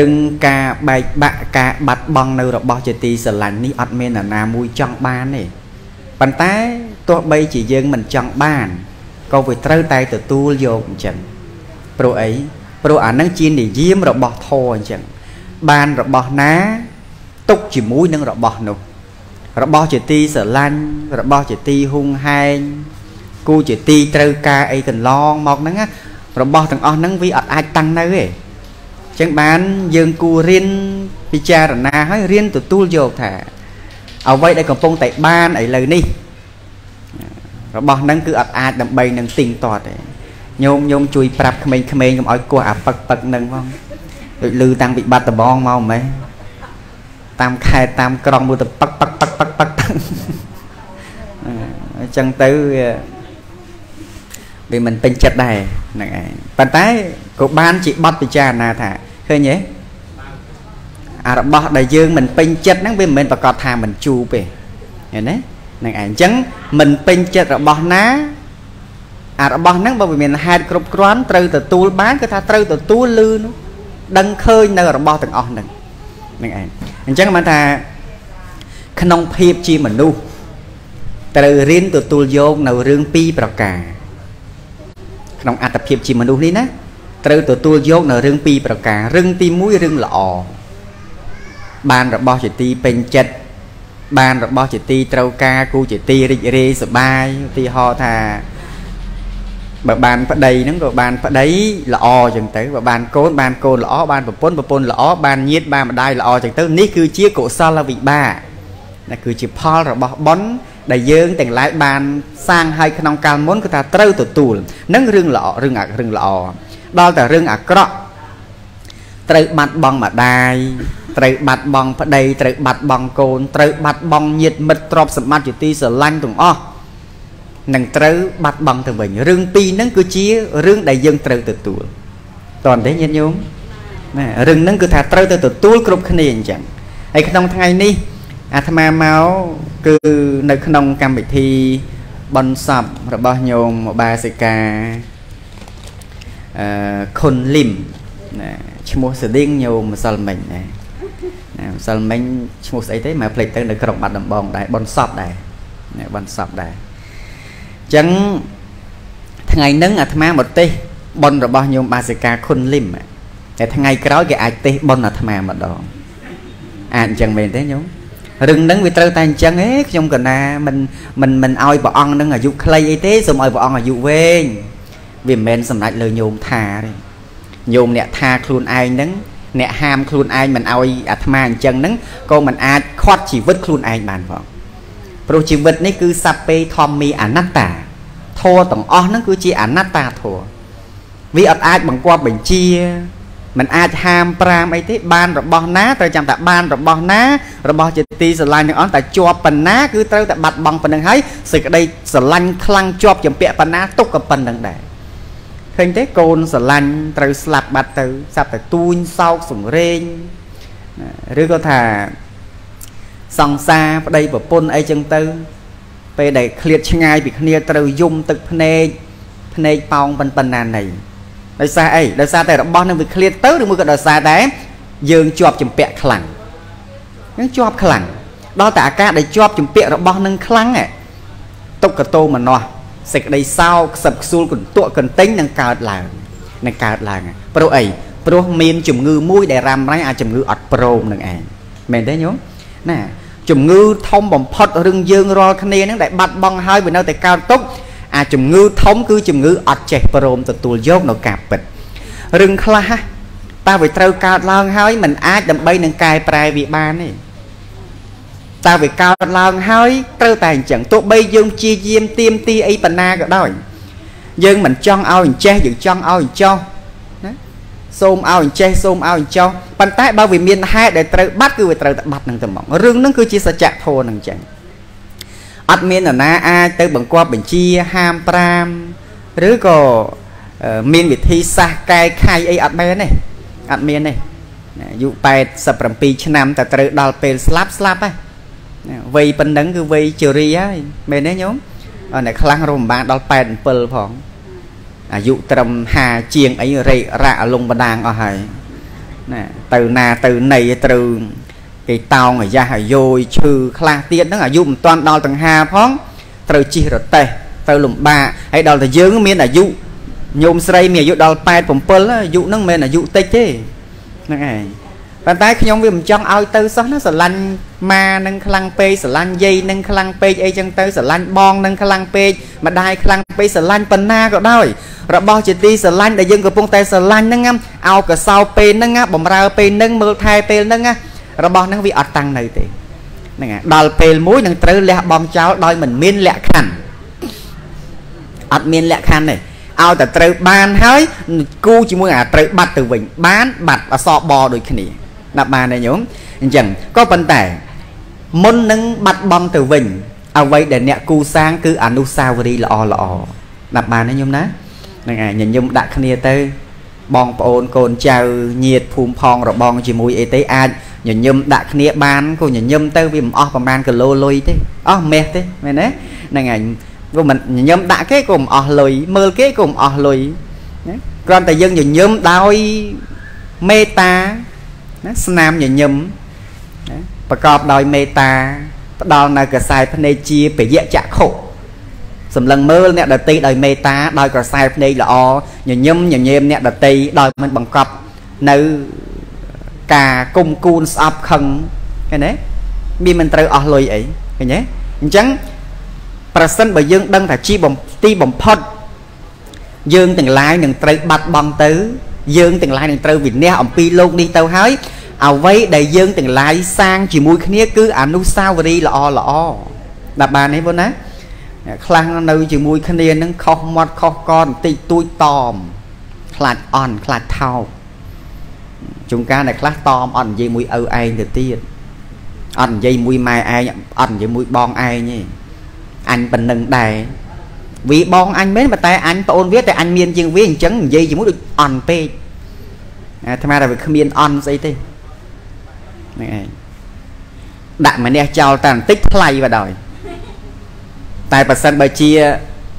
រឹងការបែកបាក់ការបាត់បង់នៅរបស់ជាទីស្រឡាញ់នេះអត់មាននរណាមួយចង់បានទេប៉ុន្តែទោះបីជាយើងមិនចង់បានក៏វាត្រូវតែទទួលយកអញ្ចឹងព្រោះអីព្រោះអានឹងជានិយាមរបស់ធម៌អញ្ចឹងបានរបស់ណាទុកជាមួយនឹងរបស់នោះរបស់ជាទីស្រឡាញ់របស់ជាទីហុងហែងគូជាទីត្រូវការអីកន្លងមកហ្នឹងរបស់ទាំងអស់ហ្នឹងវាអត់អាចតាំងនៅទេ ចឹងបានយើងគួររៀនពិចារណាហើយរៀនទទួលយកថាអ្វីដែលកំពុងតែបានឥឡូវនេះរបស់ហ្នឹងគឺអត់អាចដើម្បីនឹងទិញតតទេញោមញោមជួយប្រាប់ក្មេងៗកុំឲ្យគោះអាពឹកពឹកហ្នឹងផងដូចលឺតាំងពីបាត់ដំបងមកម៉េះតាមខេត្តតាមក្រុងមួយទៅពឹកពឹកពឹកពឹកពឹកអញ្ចឹងទៅវាមិនពេញចិត្តដែរហ្នឹងឯងប៉ុន្តែក៏បានជាបត់ពិចារណាថា ឃើញទេអារបស់ដែលយើងមិនពេញចិត្តហ្នឹងវាមិនមែនប្រកាសថាមិនជូបទេឃើញទេហ្នឹងឯងអញ្ចឹងមិនពេញចិត្តរបស់ណាអារបស់ហ្នឹងបើវាមានហេតុគ្រប់គ្រាន់ត្រូវទទួលបានគឺថាត្រូវទទួលលឺនោះដឹងឃើញនៅរបស់ទាំងអស់ហ្នឹងហ្នឹងឯងអញ្ចឹងបានថាក្នុងភាពជាមនុស្សត្រូវរៀនទទួលយកនៅរឿងពីរប្រការក្នុងអត្តភាពជាមនុស្សនេះណា ត្រូវទទួលយកនៅរឿងពីរប្រការរឿងទី1រឿងល្អបានរបស់ជាទីពេញចិត្តបានរបស់ជាទីត្រូវការគូជាទីរីករាយសប្បាយឧទាហរណ៍ថាបើបានប្តីហ្នឹងក៏បានប្តីល្អចឹងទៅបើបានកូនបានកូនល្អបានប្រពន្ធប្រពន្ធល្អបានញាតិបានម្ដាយល្អចឹងទៅនេះគឺជាកុសលវិបាកណាគឺជាផលរបស់បុណ្យដែលយើងទាំងឡាយបានសាងឲ្យក្នុងកាលមុនគឺថាត្រូវទទួលនឹងរឿងល្អរឿងរឿងល្អ ដល់តែរឿងអាក្រក់ត្រូវបាត់បង់ម្ដាយត្រូវបាត់បង់ប្តីត្រូវបាត់បង់កូនត្រូវបាត់បង់ញាតិមិត្តទ្រព្យសម្បត្តិជាទីស្រឡាញ់ទាំងអស់នឹងត្រូវបាត់បង់ទៅវិញរឿងពីរហ្នឹងគឺជារឿងដែលយើងត្រូវទទួលតើទេញាតិញោមណារឿងហ្នឹងគឺថាត្រូវទៅទទួលគ្រប់គ្នាអញ្ចឹងហើយក្នុងថ្ងៃនេះអាត្មាមកគឺនៅក្នុងកម្មវិធីបន់សពរបស់ញោមបាសិកាអឺ ខុនលឹមណាឈ្មោះសឌីងញោមម្សិលមិញណាណាម្សិលមិញឈ្មោះស្អីទេមកផ្លេចទៅនៅក្រុងបាត់ដំបងដែរបន់សពដែរណាបន់សពដែរអញ្ចឹងថ្ងៃហ្នឹងអាត្មាមកទេសប៉ុនរបស់ញោមបាសិកាខុនលឹមតែថ្ងៃក្រោយគេអាចទេសប៉ុនអាត្មាម្ដងអាចអញ្ចឹងមែនទេញោមរឿងហ្នឹងវាត្រូវតែអញ្ចឹងឯងខ្ញុំកណាមិនមិនមិនឲ្យព្រះអង្គនឹងអាយុខ្លីអីទេសូមឲ្យព្រះអង្គអាយុវែង វាមិនមែនសម្ដេចលើញោមថាទេញោមអ្នកថាខ្លួនឯងហ្នឹងអ្នកហាមខ្លួនឯងមិនឲ្យអាត្មាអញ្ចឹងហ្នឹងក៏មិនអាចខាត់ជីវិតខ្លួនឯងបានផងព្រោះជីវិតនេះគឺសัพពេធម្មីអនត្តាធម៌ទាំងអស់ហ្នឹងគឺជាអនត្តាធម៌វាអត់អាចបង្គាប់បញ្ជាมันអាចហាម5អីទេបានរបស់ណាត្រូវចាំតែបានរបស់ណារបស់ជាទីស្រឡាញ់ទាំងអស់តែជាប់ប៉ុណ្ណាគឺត្រូវតែបាត់បង់ប៉ុណ្្នឹងហើយសេចក្តីស្រឡាញ់ខ្លាំងជាប់ចម្ពាក់ប៉ុណ្ណាទុកក៏ប៉ុណ្្នឹងដែរ ឃើញទេកូនស្រឡាញ់ត្រូវស្លាប់បាត់ទៅសាប់តែទូញសោកសង្រេងឬក៏ថាសង្សារប្តីប្រពន្ធអីចឹងទៅ ពេលដែលឃ្លាតឆ្ងាយពីគ្នាត្រូវយំទឹកភ្នែកភ្នែកប៉ោងប៉ុណ្ណាណីដោយសារអីដោយសារតែរបស់នឹងវាឃ្លាតទៅឬមួយក៏ដោយសារតែយើងជាប់ចម្ពាក់ខ្លាំងយើងជាប់ខ្លាំងដល់តែអាការដែលជាប់ចម្ពាក់របស់នឹងខ្លាំងទុកកតោមនោះ សេចក្តីសោកខ្សឹបខ្សួលកន្ទក់កន្ទិញនឹងកើតឡើងនឹងកើតឡើងព្រោះអីព្រោះមានជំងឺមួយដែលរ៉ាំរ៉ៃអាចជំងឺអត់ព្រមនឹងឯងមែនទេញោមណាជំងឺធំបំផុតរឿងយើងរាល់គ្នានឹងដែលបាត់បង់ហើយវានៅតែកើតទុកអាជំងឺធំគឺជំងឺអត់ចេះព្រមទទួលយកនៅការពិតរឿងខ្លះតើវាត្រូវកើតឡើងហើយมันអាចដើម្បីនឹងកែប្រែវាបានទេ តើវាកើតឡើងហើយត្រូវតែអញ្ចឹងទោះបីយើងព្យាយាមទៀមទីអីបណ្ណាក៏ដោយយើងមិនចង់ឲ្យអញ្ចេះយើងចង់ឲ្យអញ្ចោះណាសូមឲ្យអញ្ចេះសូមឲ្យអញ្ចោះប៉ុន្តែបើវាមានហេតុដែលត្រូវបាត់គឺវាត្រូវតែបាត់នឹងតែហ្មងរឿងហ្នឹងគឺជាសច្ចៈធម៌នឹងអញ្ចឹងអត់មាននរណាអាចទៅបង្គាប់បញ្ជាហាម5ឬក៏មានវិធីសាស្ត្រកែខៃអីអត់មែនទេអត់មានទេអាយុ87ឆ្នាំតែត្រូវដល់ពេលស្លាប់ស្លាប់ហ៎ វ័យប៉ុណ្ណឹងគឺវ័យជរាហើយមែនទេញោមអត់តែខ្លះរំបានដល់87ផងអាយុត្រឹម50ជាងអីរេករ៉ាក់លងបដាងអស់ហើយណាទៅណាទៅណីត្រូវគេតោងអាយ៉ាស់អាយោយឈឺខ្លះទៀតហ្នឹងអាយុមិនទាន់ដល់ដង្ហាផងត្រូវជិះរទេះទៅលំបាកហើយដល់តែយើងមានអាយុញោមស្រីមានអាយុដល់8 7អាយុហ្នឹងមិនមែនអាយុតិចទេហ្នឹងឯង ប៉ុន្តែខ្ញុំវាមិនចង់ឲ្យទៅសោះណាស្រឡាញ់ម៉ានឹងខ្លាំងពេកស្រឡាញ់យាយនឹងខ្លាំងពេកអីចឹងទៅស្រឡាញ់បងនឹងខ្លាំងពេកម្ដាយខ្លាំងពេកស្រឡាញ់ប៉ុណ្ណាក៏ដោយរបស់ជាទីស្រឡាញ់ដែលយើងកំពុងតែស្រឡាញ់ហ្នឹងអោកសោពេលហ្នឹងបំរើពេលហ្នឹងមើលថែពេលហ្នឹងរបស់ហ្នឹងវាអត់តាំងនៅទេហ្នឹងហើយដល់ពេលមួយនឹងត្រូវលះបង់ចោលដោយមិនមានលក្ខខណ្ឌអត់មានលក្ខខណ្ឌទេឲ្យតែត្រូវបានហើយគូជាមួយអាត្រូវបាត់ទៅវិញបានបាត់អសបដូចគ្នា ណាប់បានទេញោមអញ្ចឹងក៏ប៉ុន្តែមុននឹងបាត់បង់ទៅវិញអ្វីដែលអ្នកគូសាងគឺអនុសាវរីយ៍ល្អល្អណាប់បានទេញោមណាហ្នឹងឯងញញឹមដាក់គ្នាទៅបងប្អូនកូនចៅញាតភូមិផងរបងជាមួយអីទេអាចញញឹមដាក់គ្នាបានក៏ញញឹមទៅវាមិនអស់ប្រហែលគីឡូលុយទេអស់មេះទេមែនទេហ្នឹងឯងក៏មិនញញឹមដាក់គេក៏មិនអស់លុយមើលគេក៏មិនអស់លុយណាគ្រាន់តែយើងញញឹមដោយមេត្តា ណាស្នាមញញឹមណាប្រកបដោយមេត្តាផ្ដល់នៅកសែភ្នែកជាពយៈចក្ខុសម្លឹងមើលអ្នកដតីដោយមេត្តាដោយកសែភ្នែកល្អញញឹមញញែមអ្នកដតីដោយមិនបង្កប់នៅការគុំគូនស្អប់ខឹងឃើញទេមានមិនត្រូវអស់លុយអីឃើញទេអញ្ចឹងប្រសិនបើយើងដឹងថាជីទីបំផុតយើងទាំងឡាយនឹងត្រូវបាត់បង់ទៅ យើងទាំងឡាយនឹងត្រូវវិន័យអំពីលោកនេះទៅហើយ អ្វីដែលយើងទាំងឡាយសាងជាមួយគ្នាគឺអនុស្សាវរីយ៍ល្អល្អដល់បានទេបងណាខ្លះនៅជាមួយគ្នានឹងខុសមាត់ខុសកបន្តិចតួចតមខ្លាចអន់ខ្លាចថោកជួនកាលតែខ្លះតមអត់និយាយមួយឪឯងទៅទៀតអត់និយាយមួយម៉ែឯងអត់និយាយមួយបងឯងទេអញប៉ុណ្្នឹងដែរវាបងអញមែនប៉ុន្តែអញប្អូនវាតែអញមានជាងវាអញ្ចឹងនិយាយជាមួយដូចអន់ពេកអាថ្មតែវាគ្មានអន់ស្អីទេ ហ្នឹងឯងដាក់ម្នេះចោលតែបន្តិចថ្លៃបដ ாய் តែប៉ះសិនបើជា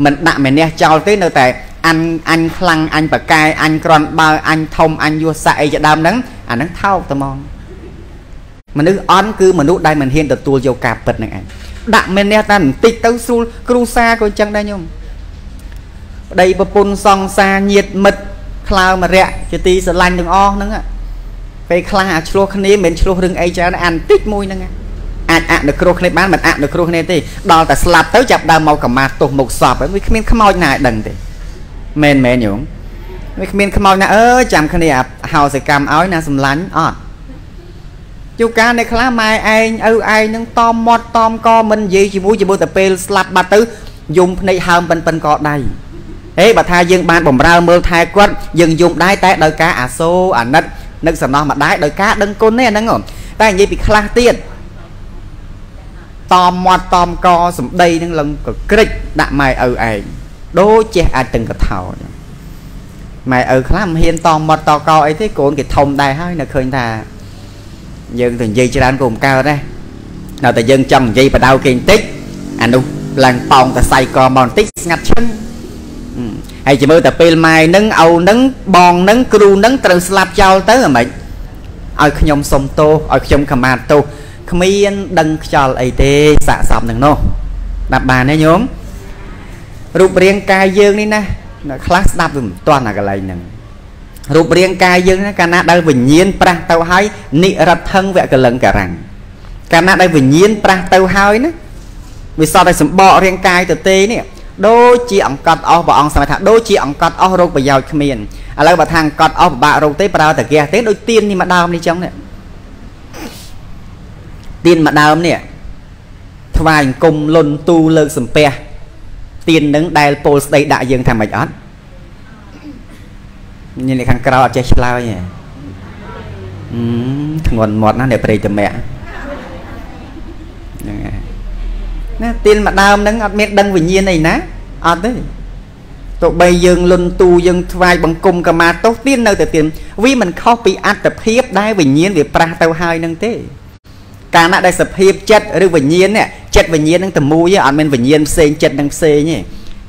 មិនដាក់ម្នេះចោលទេនៅតែអញអញខ្លាំងអញប្រកែអញក្រន់បើអញធំអញយសសាក់អីជាដើមហ្នឹងអាហ្នឹងថោកតែហ្មងមនុស្សអន់គឺមនុស្សដែលមិនហ៊ានទទួលយកការពិតហ្នឹងឯងដាក់មែននេះតែបន្តិចទៅស្រួលគ្រូសាក៏អញ្ចឹងដែរញោមប្តីប្រពន្ធសង្សារញាតមិត្តក្លើមរៈជាទីស្រឡាញ់ទាំងអស់ហ្នឹង ពេលខ្លះអាឆ្លោះគ្នាមិនឆ្លោះរឿងអីច្រើនអាបន្តិចមួយហ្នឹងអាចអនុគ្រោះគ្នាបានមិនអនុគ្រោះគ្នាទេដល់តែស្លាប់ទៅចាប់ដើមមកកម្មាទោសមុខសពវាគ្មានខ្មោចណាឲ្យដឹងទេមែនមែនញោមវាគ្មានខ្មោចណាអើយចាំគ្នាហោសកម្មឲ្យណាសម្លាញ់អត់ជួការនៅខ្លះម៉ែឯងឪឯងនឹងតមមាត់តមកមិននិយាយជាមួយជាមួយតែពេលស្លាប់បាត់ទៅយំភ្នែកហើមប៉ិនប៉ិនកដៃហេបើថាយើងបានបំរើមើលថែគាត់យើងយំដែរតែដោយការអាសូរអាណិត នឹកសំណោះម្ដាយដោយការដឹងគុណទេអាហ្នឹងតែនិយាយពីខ្លះទៀតតមមាត់តមកសំដីនឹងឡើងកក្រិចដាក់ម៉ែឪឯងដូចចេះអាចតឹងកថោម៉ែឪខ្លះមិនហ៊ានតមាត់តកអីទេកូនគេធំដែរហើយនៅឃើញថាយើងទៅនិយាយច្រើនក៏មិនកើតដែរដល់តែយើងចង់និយាយបដៅគេបន្តិចអានោះឡើងប៉ោងតសៃកមកបន្តិចស្ងាត់ឈឹង ហើយជាមើលតែពេលម៉ែនឹងឪនឹងបងនឹងគ្រូនឹងត្រូវស្លាប់ចោលទៅអាម៉េចឲ្យខ្ញុំសុំទោសឲ្យខ្ញុំខមាទោសគ្មានដឹងខ្យល់អីទេសាកសមនឹងនោះដាក់បានទេញោមរូបរាងកាយយើងនេះណាខ្លះស្ដាប់វាមិនទាន់អាកន្លែងហ្នឹងរូបរាងកាយយើងណាកាលណាដែលវិញ្ញាណប្រះទៅហើយនិរដ្ឋឹងវកលឹងករាំងកាលណាដែលវិញ្ញាណប្រះទៅហើយណាវាសតតែសម្បករាងកាយទៅទេនេះ ដូចជាអង្កត់អស់ព្រះអង្គសម្រាប់ថាដូចជាអង្កត់អស់រោគប្រយោជន៍គ្មានឥឡូវបើថាអង្កត់អស់ពិបាករោគទេប្រើតាគះទេដូចទៀននេះមួយដើមនេះចឹងនេះទៀនមួយដើមនេះថ្វាយអង្គមលុនទូលើកសំពះទៀននឹងដែលពោលស្ដីដាក់យើងថាម៉េចអត់ញនេះខាងក្រៅអត់ចេះឆ្លើយទេអឺធ្ងន់មាត់ណាស់អ្នកព្រៃតមៈហ្នឹងហើយ ណាទៀនមួយដើមហ្នឹងអត់មានដឹងវិញ្ញាណអីណាអត់ទេទោះបីយើងលុនទូយើងថ្វាយបង្គំកម្មាទោសទៀននៅតែទៀនវាមិនខុសពីអត្តភាពដែលវិញ្ញាណវាប្រះទៅហើយនឹងទេកាលណាដែលសភាពចិត្តឬវិញ្ញាណនេះចិត្តវិញ្ញាណនឹងតែមួយអត់មានវិញ្ញាណផ្សេងចិត្តនឹងផ្សេងទេ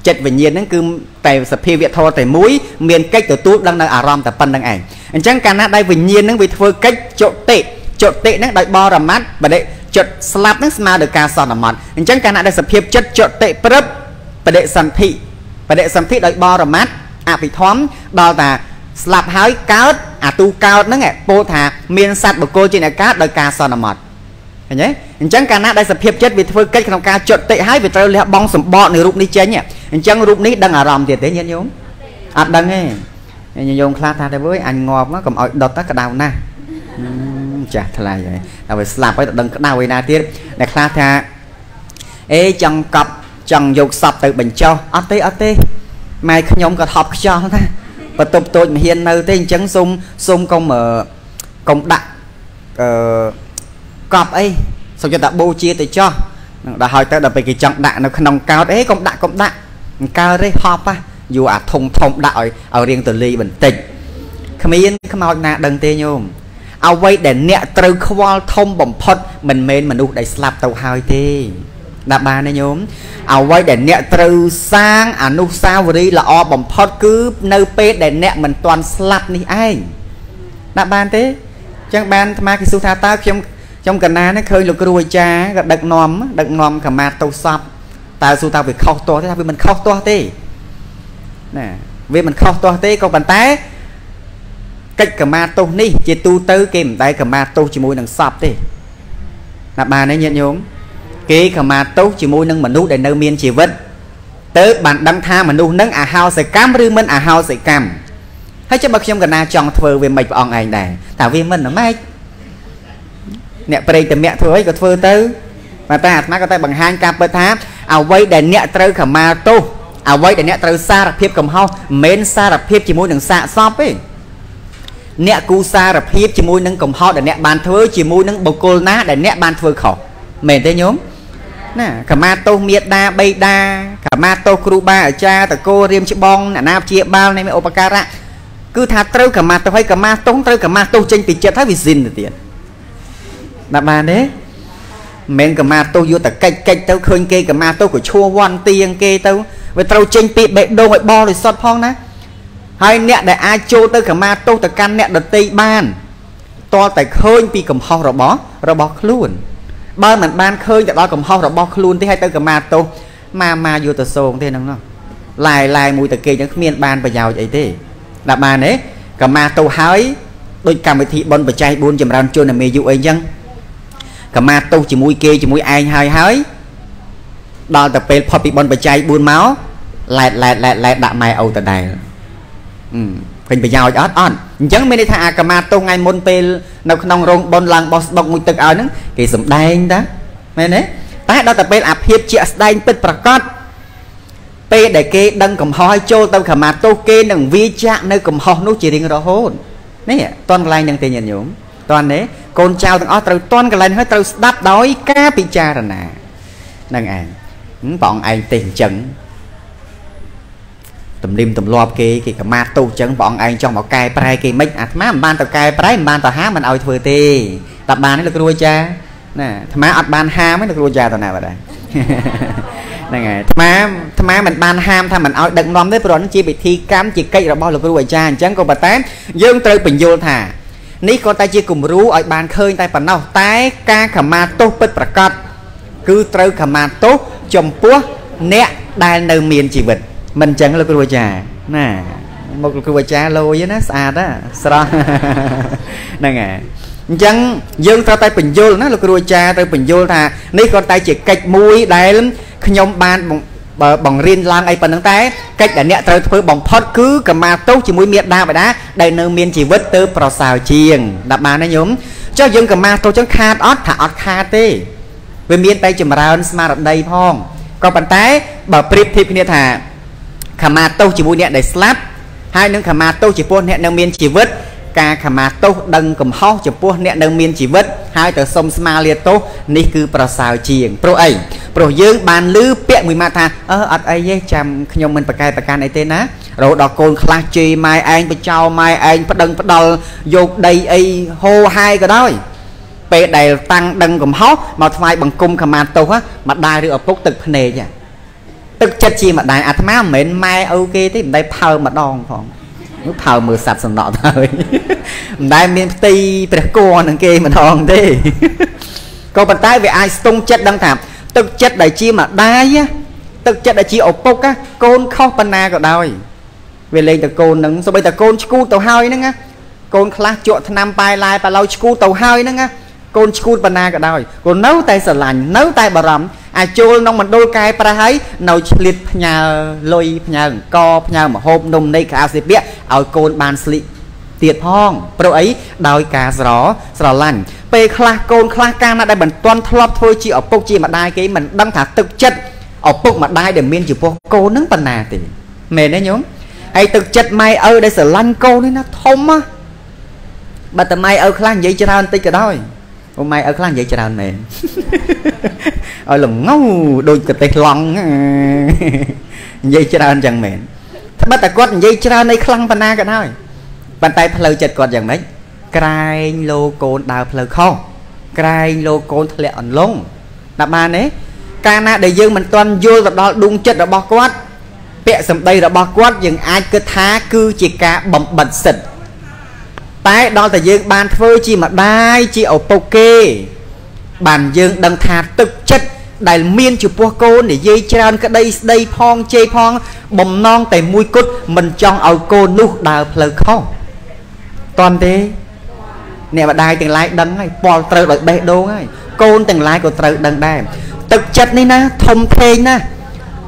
ចិត្តវិញ្ញាណហ្នឹងគឺតែសភាវៈធម៌តែមួយមានកិច្ចទទួលដឹងនៅអារម្មណ៍តែប៉ុណ្្នឹងឯងអញ្ចឹងកាលណាដែលវិញ្ញាណនឹងវាធ្វើកិច្ចចុតិចុតិហ្នឹងដោយបរមត្តបដិ ចិត្តស្លាប់ហ្នឹងស្មើនឹងការសន្មត់អញ្ចឹងកាលណាដែលសភាពចិត្តចុតិព្រឹបបដិសន្ធិបដិសន្ធិដោយបរមត្តអភិធម្មដល់តាស្លាប់ហើយកើតអាទូកើតហ្នឹងពោលថាមានសត្វបុគ្គលជាអ្នកកើតដោយការសន្មត់ឃើញទេអញ្ចឹងកាលណាដែលសភាពចិត្តវាធ្វើកិច្ចក្នុងការចុតិហើយវាត្រូវលះបង់សម្បកនៃរូបនេះចេញអញ្ចឹងរូបនេះដឹងអារម្មណ៍ទៀតទេញាតិញោមអត់ដឹងទេញាតិញោមខ្លះថាទៅវើយអញងាប់កុំឲ្យដុតទៅក្តៅណាស់ ចាស់ថ្លៃហើយតែវាស្លាប់ហើយទៅដឹងក្តៅឯណាទៀតអ្នកខ្លះថាអេចង់កប់ចង់យកសពទៅបញ្ចុះអត់ទេអត់ទេម៉ែខ្ញុំក៏ថប់ខ្យល់ណាបន្ទប់តូចមិនហ៊ាននៅទេអញ្ចឹងសុំសុំកុំកុំដាក់អឺកប់អីសុំចិត្តតែបូជាទៅចោះនឹងដល់ហើយទៅដល់ពេលគេចង់ដាក់នៅក្នុងកោតអេកុំដាក់កុំដាក់កើទេហប់ហ่ะយូរអាធំធំដាក់ឲ្យឲ្យរៀងទលីបន្តិចគ្មានខ្មោចណាដឹងទេញោម អ្វីដែលអ្នកត្រូវខ្វល់ធំបំផុតមិនមែនមនុស្សដែលស្លាប់ទៅហើយទេដាក់បានទេញោមអ្វីដែលអ្នកត្រូវសាងអនុស្សាវរីយ៍ល្អបំផុតគឺនៅពេលដែលអ្នកមិនទាន់ស្លាប់នេះឯងដាក់បានទេអញ្ចឹងបានអាត្មាគេសួរថាតើខ្ញុំខ្ញុំកណានេះឃើញលោកគ្រូអាចារ្យក៏ដឹកនាំដឹកនាំកម្មាទោសពតើសួរថាវាខុសទាស់ទេថាវាមិនខុសទាស់ទេណាវាមិនខុសទាស់ទេក៏ប៉ុន្តែ កិច្ចកម្មាទោសនេះជាទូទៅគេមិនដែលកម្មាទោសជាមួយនឹងសពទេណាបានទេញាតិញោមគេកម្មាទោសជាមួយនឹងមនុស្សដែលនៅមានជីវិតទៅបានដឹងថាមនុស្សនឹងអហោសិកម្មឬមិនអហោសិកម្មហើយចាំបើខ្ញុំកណាចង់ធ្វើវាមិនព្រះអង្គឯងដែរតែវាមិនម៉េចអ្នកប្រេកតមៈធ្វើអីក៏ធ្វើទៅតែអាត្មាក៏តែបង្ហាញការពិតថាអ្វីដែលអ្នកត្រូវខមាទោសអ្វីដែលអ្នកត្រូវសារភាពកំហុសមិនមែនសារភាពជាមួយនឹងសាកសពទេ អ្នកគូសារភាពជាមួយនឹងកំហុសដែលអ្នកបានធ្វើជាមួយនឹងបុគ្គលណាដែលអ្នកបានធ្វើខុសមែនទេញោមណាកមាទោសមេដាបៃតាកមាទោសគ្រូបាអាចារ្យតកោរៀមច្បងអាណាព្យាបាលនៃឧបការៈគឺថាត្រូវកមាទោសហើយកមាទោសត្រូវកមាទោសចេញពីចិត្តហើយវាស៊ីនទៅទៀតណាបានទេមិនកមាទោសយកតែកិច្ចកិច្ចទៅឃើញគេកមាទោសក៏ឈួរវ័នទៀងគេទៅវាត្រូវចេញពីបេះដូងឲ្យបរិសុទ្ធផងណា ហើយអ្នកដែលអាចចូលទៅកមាទោសទៅកាន់អ្នកដតីបានតលតែឃើញពីកំហុសរបស់របស់ខ្លួនបើមិនបានឃើញទៅដល់កំហុសរបស់ខ្លួនទេហើយទៅកមាទោសម៉ាម៉ាយកទៅសងទេហ្នឹងនោះឡាយឡាយមួយតគេចឹងគ្មានបានប្រយោជន៍អីទេដាក់បានទេកមាទោសហើយដូចកម្មវិធីបនបច្ច័យ4ចម្រើនជនអាមេយុអីចឹងកមាទោសជាមួយគេជាមួយឯងហើយហើយដល់ទៅពេលផុតពីបនបច្ច័យ4មកឡែតឡែតឡែតឡែតដាក់ម៉ែឪតដែល ឃើញប្រយោជន៍អត់អត់អញ្ចឹងមានន័យថាអាកមាទោសថ្ងៃមុនពេលនៅក្នុងរោងបនឡើងបោះស្ដុកមួយទឹកឲ្យហ្នឹងគេសំដែងតាមែនទេតែដល់តែពេលអាភិបជាក់ស្ដែងពិតប្រកបពេលដែលគេដឹងកំហុសឲ្យចូលទៅកមាទោសគេនឹងវាចាក់នៅកំហុសនោះជារៀងរហូតនេះតន់កន្លែងនឹងទេញាតិញោមតន់ទេកូនចៅទាំងអស់ត្រូវតន់កន្លែងហើយត្រូវស្ដាប់ដោយការពិចារណានឹងឯងព្រះអង្គឯងទេអញ្ចឹង ទំនៀមទម្លាប់គេគេកមាទោសអញ្ចឹងព្រះអង្គឯងចង់មកកែប្រែគេមិនអាត្មាមិនបានទៅកែប្រែមិនបានទៅហាមិនឲ្យធ្វើទេតែបានទេលោកគ្រូអាចារ្យណាអាត្មាអត់បានហាមទេលោកគ្រូអាចារ្យទៅណាបាត់ដែរហ្នឹងហើយអាត្មាអាត្មាមិនបានហាមថាមិនឲ្យដឹកនាំទេព្រោះនឹងជាពិធីកម្មជាកិច្ចរបស់លោកគ្រូអាចារ្យអញ្ចឹងក៏ប៉ុន្តែយើងត្រូវបញ្យល់ថានេះក៏តែជាគំរូឲ្យបានឃើញតែប៉ុណ្ណោះតែការខមាទោសពិតប្រកបគឺត្រូវខមាទោសចំពោះអ្នកដែលនៅមានជីវិត មិនអញ្ចឹងលោកគ្រូអាចារ្យណាមកលោកគ្រូអាចារ្យលយណាស្អាតណាស្រស់ហ្នឹងហើយអញ្ចឹងយើងត្រូវតែបញ្យល់ណាលោកគ្រូអាចារ្យត្រូវបញ្យល់ថានេះក៏តែជាកិច្ចមួយដែលខ្ញុំបានបើបង្រៀនឡើងអីប៉ុណ្្នឹងតែកិច្ចដែលអ្នកត្រូវធ្វើបំផុតគឺកម្មាទោសជាមួយមេដាបិតាដែលនៅមានជីវិតទៅប្រសើរជាងដាក់បានណាញោមចុះយើងកម្មាទោសចឹងខាតអត់ថាអត់ខាតទេវាមានតែចម្រើនស្មារតីផងក៏ប៉ុន្តែបើប្រៀបធៀបគ្នាថា ខមាទោសជាមួយអ្នកដែលស្លាប់ហើយនឹងខមាទោសចំពោះអ្នកនៅមានជីវិតការខមាទោសដឹងកំហុសចំពោះអ្នកនៅមានជីវិតហើយទៅសុំស្មាលាទោសនេះគឺប្រសើរជាងព្រោះអីព្រោះយើងបានលឺពាក្យមួយម៉ាត់ថាអឺអត់អីទេចាំខ្ញុំមិនប្រកែកប្រកាន់អីទេណារហូតដល់កូនខ្លះជេរម៉ែឯងបចោម៉ែឯងប្តឹងផ្ដាល់យកដីអីហូហាយក៏ដោយពេលដែលតាំងដឹងកំហុសមកថ្វាយបង្គំខមាទោសម្ដាយឬឪពុកទឹកភ្នែក ទឹកចិត្តជាម្ដាយអាត្មាមិនមែនម៉ែឪគេទេមិនដែលផើម្ដងផងនោះថើមើលសัตว์សំណក់ទៅហើយមិនដែលមានផ្ទៃព្រះគរនឹងគេម្ដងទេក៏ប៉ុន្តែវាអាចស្ទង់ចិត្តដឹងថាទឹកចិត្តដែលជាម្ដាយទឹកចិត្តដែលជាឪពុកកូនខុសប៉ុណ្ណាក៏ដោយវាលេងតែកូននឹងសូម្បីតែកូនឈ្គូទៅហើយហ្នឹងណាកូនខ្លះជក់ឆ្នាំប៉ែឡាយប៉ាឡូវឈ្គូទៅហើយហ្នឹងណាកូនឈ្គូតប៉ុណ្ណាក៏ដោយកូននៅតែស្រឡាញ់នៅតែបារម្ភ អាចចូលក្នុងមណ្ឌលកែប្រះហើយនៅឆ្លៀតផ្ញើលុយផ្ញើអង្គផ្ញើមហូបនំនៃក្រៅសិពាកឲ្យកូនបានស្លៀកទៀតផងព្រោះអីដោយការស្រស្រឡាញ់ពេលខ្លះកូនខ្លះកាលណាដែលមិនទាន់ធ្លាប់ធ្វើជាឪពុកជាម្ដាយគេមិនដឹងថាទឹកចិត្តឪពុកម្ដាយដែលមានចំពោះកូននឹងប៉ុណ្ណាទេមែនទេញោមហើយទឹកចិត្តម៉ែឪដែលស្រឡាញ់កូននេះណាធំណាបើតែម៉ែឪខ្លះនិយាយច្រើនតិចក៏ដោយ អូម៉ែឪខ្លះនិយាយច្រើនមែនឲ្យលងៅដូចកទេសឡង់និយាយច្រើនចឹងមែនត្បិតតែគាត់និយាយច្រើននៃខ្លាំងប៉ុណ្ណាក៏ដោយប៉ុន្តែផ្លូវចិត្តគាត់យ៉ាងម៉េចក្រែងលោកូនដើរផ្លូវខុសក្រែងលោកូនធ្លាក់អន្លង់ដាក់បានទេកាលណាដែលយើងមិនទាន់យល់ទៅដល់ដួងចិត្តរបស់គាត់ពាក្យសម្ដីរបស់គាត់យើងអាចគិតថាគឺជាការបំបិតសិទ្ធ តែដល់តែយើងបានធ្វើជាម្ដាយជាឪពុកគេ បានយើងដឹងថាទឹកចិត្តដែលមានចំពោះកូននិយាយច្រើនក្តីស្ដីផងជេរផង បំណងតែមួយគត់មិនចង់ឲ្យកូននោះដើរផ្លូវខុសតន់ទេអ្នកម្ដាយទាំងឡាយដឹងហើយពលត្រូវដោយបេះដូងហើយកូនទាំងឡាយក៏ត្រូវដឹងដែរទឹកចិត្តនេះណាធំធេងណា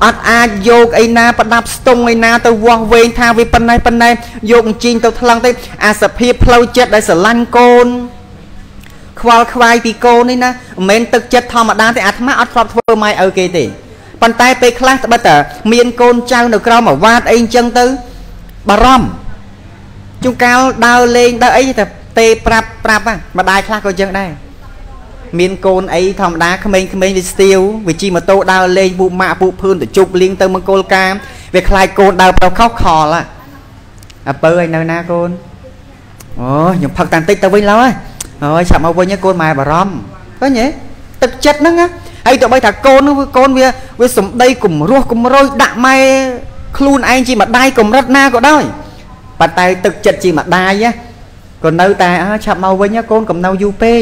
អត់អាចយកអីណាប្រដាប់ស្ទង់អីណាទៅវាស់វែងថាវាប៉ុណ្ណេះប៉ុណ្ណេះយកអញ្ជិញទៅថ្លឹងទេអាសភាពផ្លូវចិត្តដែលស្រឡាញ់កូនខ្វល់ខ្វាយពីកូននេះណាមិនមែនទឹកចិត្តធម្មតាទេអាត្មាអត់ធ្លាប់ធ្វើម៉ែឪគេទេប៉ុន្តែពេលខ្លះត្បិតតែមានកូនចៅនៅក្រោមអាវ៉ាតអីអញ្ចឹងទៅបារម្ភជួនកាលដើរលេងដើរអីតែទេប្រាប់ប្រាប់ម្ដាយខ្លះក៏អញ្ចឹងដែរ មានកូនអីធម្មតាក្មេងៗវាស្ទាវវាជិះម៉ូតូដើរលេងពូម៉ាក់ពូភឿនទៅជប់លៀងទៅមង្គលការវាខ្លាចកូនដើរប្រុសខុសខលអាពើឲ្យនៅណាកូនអូខ្ញុំផឹកតាំងតិចទៅវិញឡើយអូយឆាប់មកវិញកូនម៉ែបារម្ភឃើញទេទឹកចិត្តហ្នឹងហើយទៅបីថាកូននោះកូនវាវាសំដីគំរោះគំរោយដាក់ម៉ែខ្លួនឯងជាម្ដាយកម្រិតណាក៏ដោយប៉ុន្តែទឹកចិត្តជាម្ដាយក៏នៅតែអើឆាប់មកវិញកូនកុំនៅយូរពេក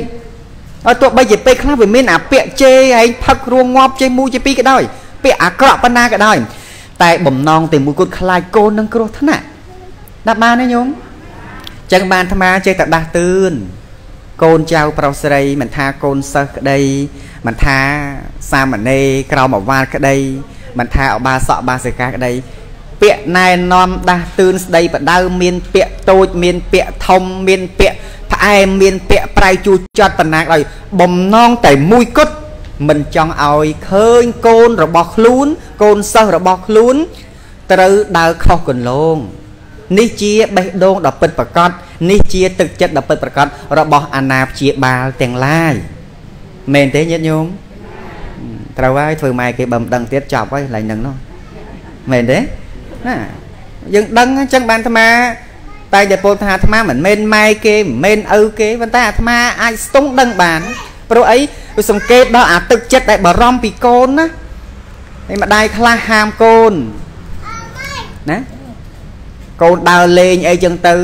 ឲ្យទោះបីជាពេលខ្លះវាមានអាពាក្យជេរឯងផឹករួងងាប់ជេរមួយជេរពីរក៏ដោយពាក្យអាក្រក់ប៉ុណ្ណាក៏ដោយតែបំណងតែមួយគត់ខ្លាចកូននឹងគ្រោះថ្នាក់ដាក់បានទេញោមចឹងបានអាត្មាចេះតែដាស់តឿនកូនចៅប្រុសស្រីមិនថាកូនសិស្សក្តីមិនថាសាមណេរក្រមអវាលក្តីមិនថាអបាសកបាសិកាក្តីពាក្យណែនាំដាស់តឿនស្ដីបដៅមានពាក្យតូចមានពាក្យធំមានពាក្យ ផ្អែមមានពាក្យប្រៃជួចត់បណ្ណាឲ្យបំណងតែមួយគត់មិនចង់ឲ្យឃើញកូនរបស់ខ្លួន កូនសិស្សរបស់ខ្លួន ត្រូវដើរខុសគន្លងនេះជាបេះដូងដ៏ពិតប្រកបនេះជាទឹកចិត្តដ៏ពិតប្រកបរបស់អាណាព្យាបាលទាំងឡាយមែនទេញាតិញោមត្រូវហើយធ្វើម៉ែគេបើមិនដឹងទៀតចប់ហើយឡើងនឹងនោះមែនទេណាយើងដឹងអញ្ចឹងបានអាត្មា តែតែពោលថាអាត្មាមិនមែនម៉ែគេមិនមែនឪគេប៉ុន្តែអាត្មាអាចស្ទង់ដឹងបានព្រោះអីវាសង្កេតដល់អាទឹកចិត្តដែលបារម្ភពីកូនណាហើយម្ដាយខ្លះហាមកូនណាកូនដើរលេងអីចឹងទៅ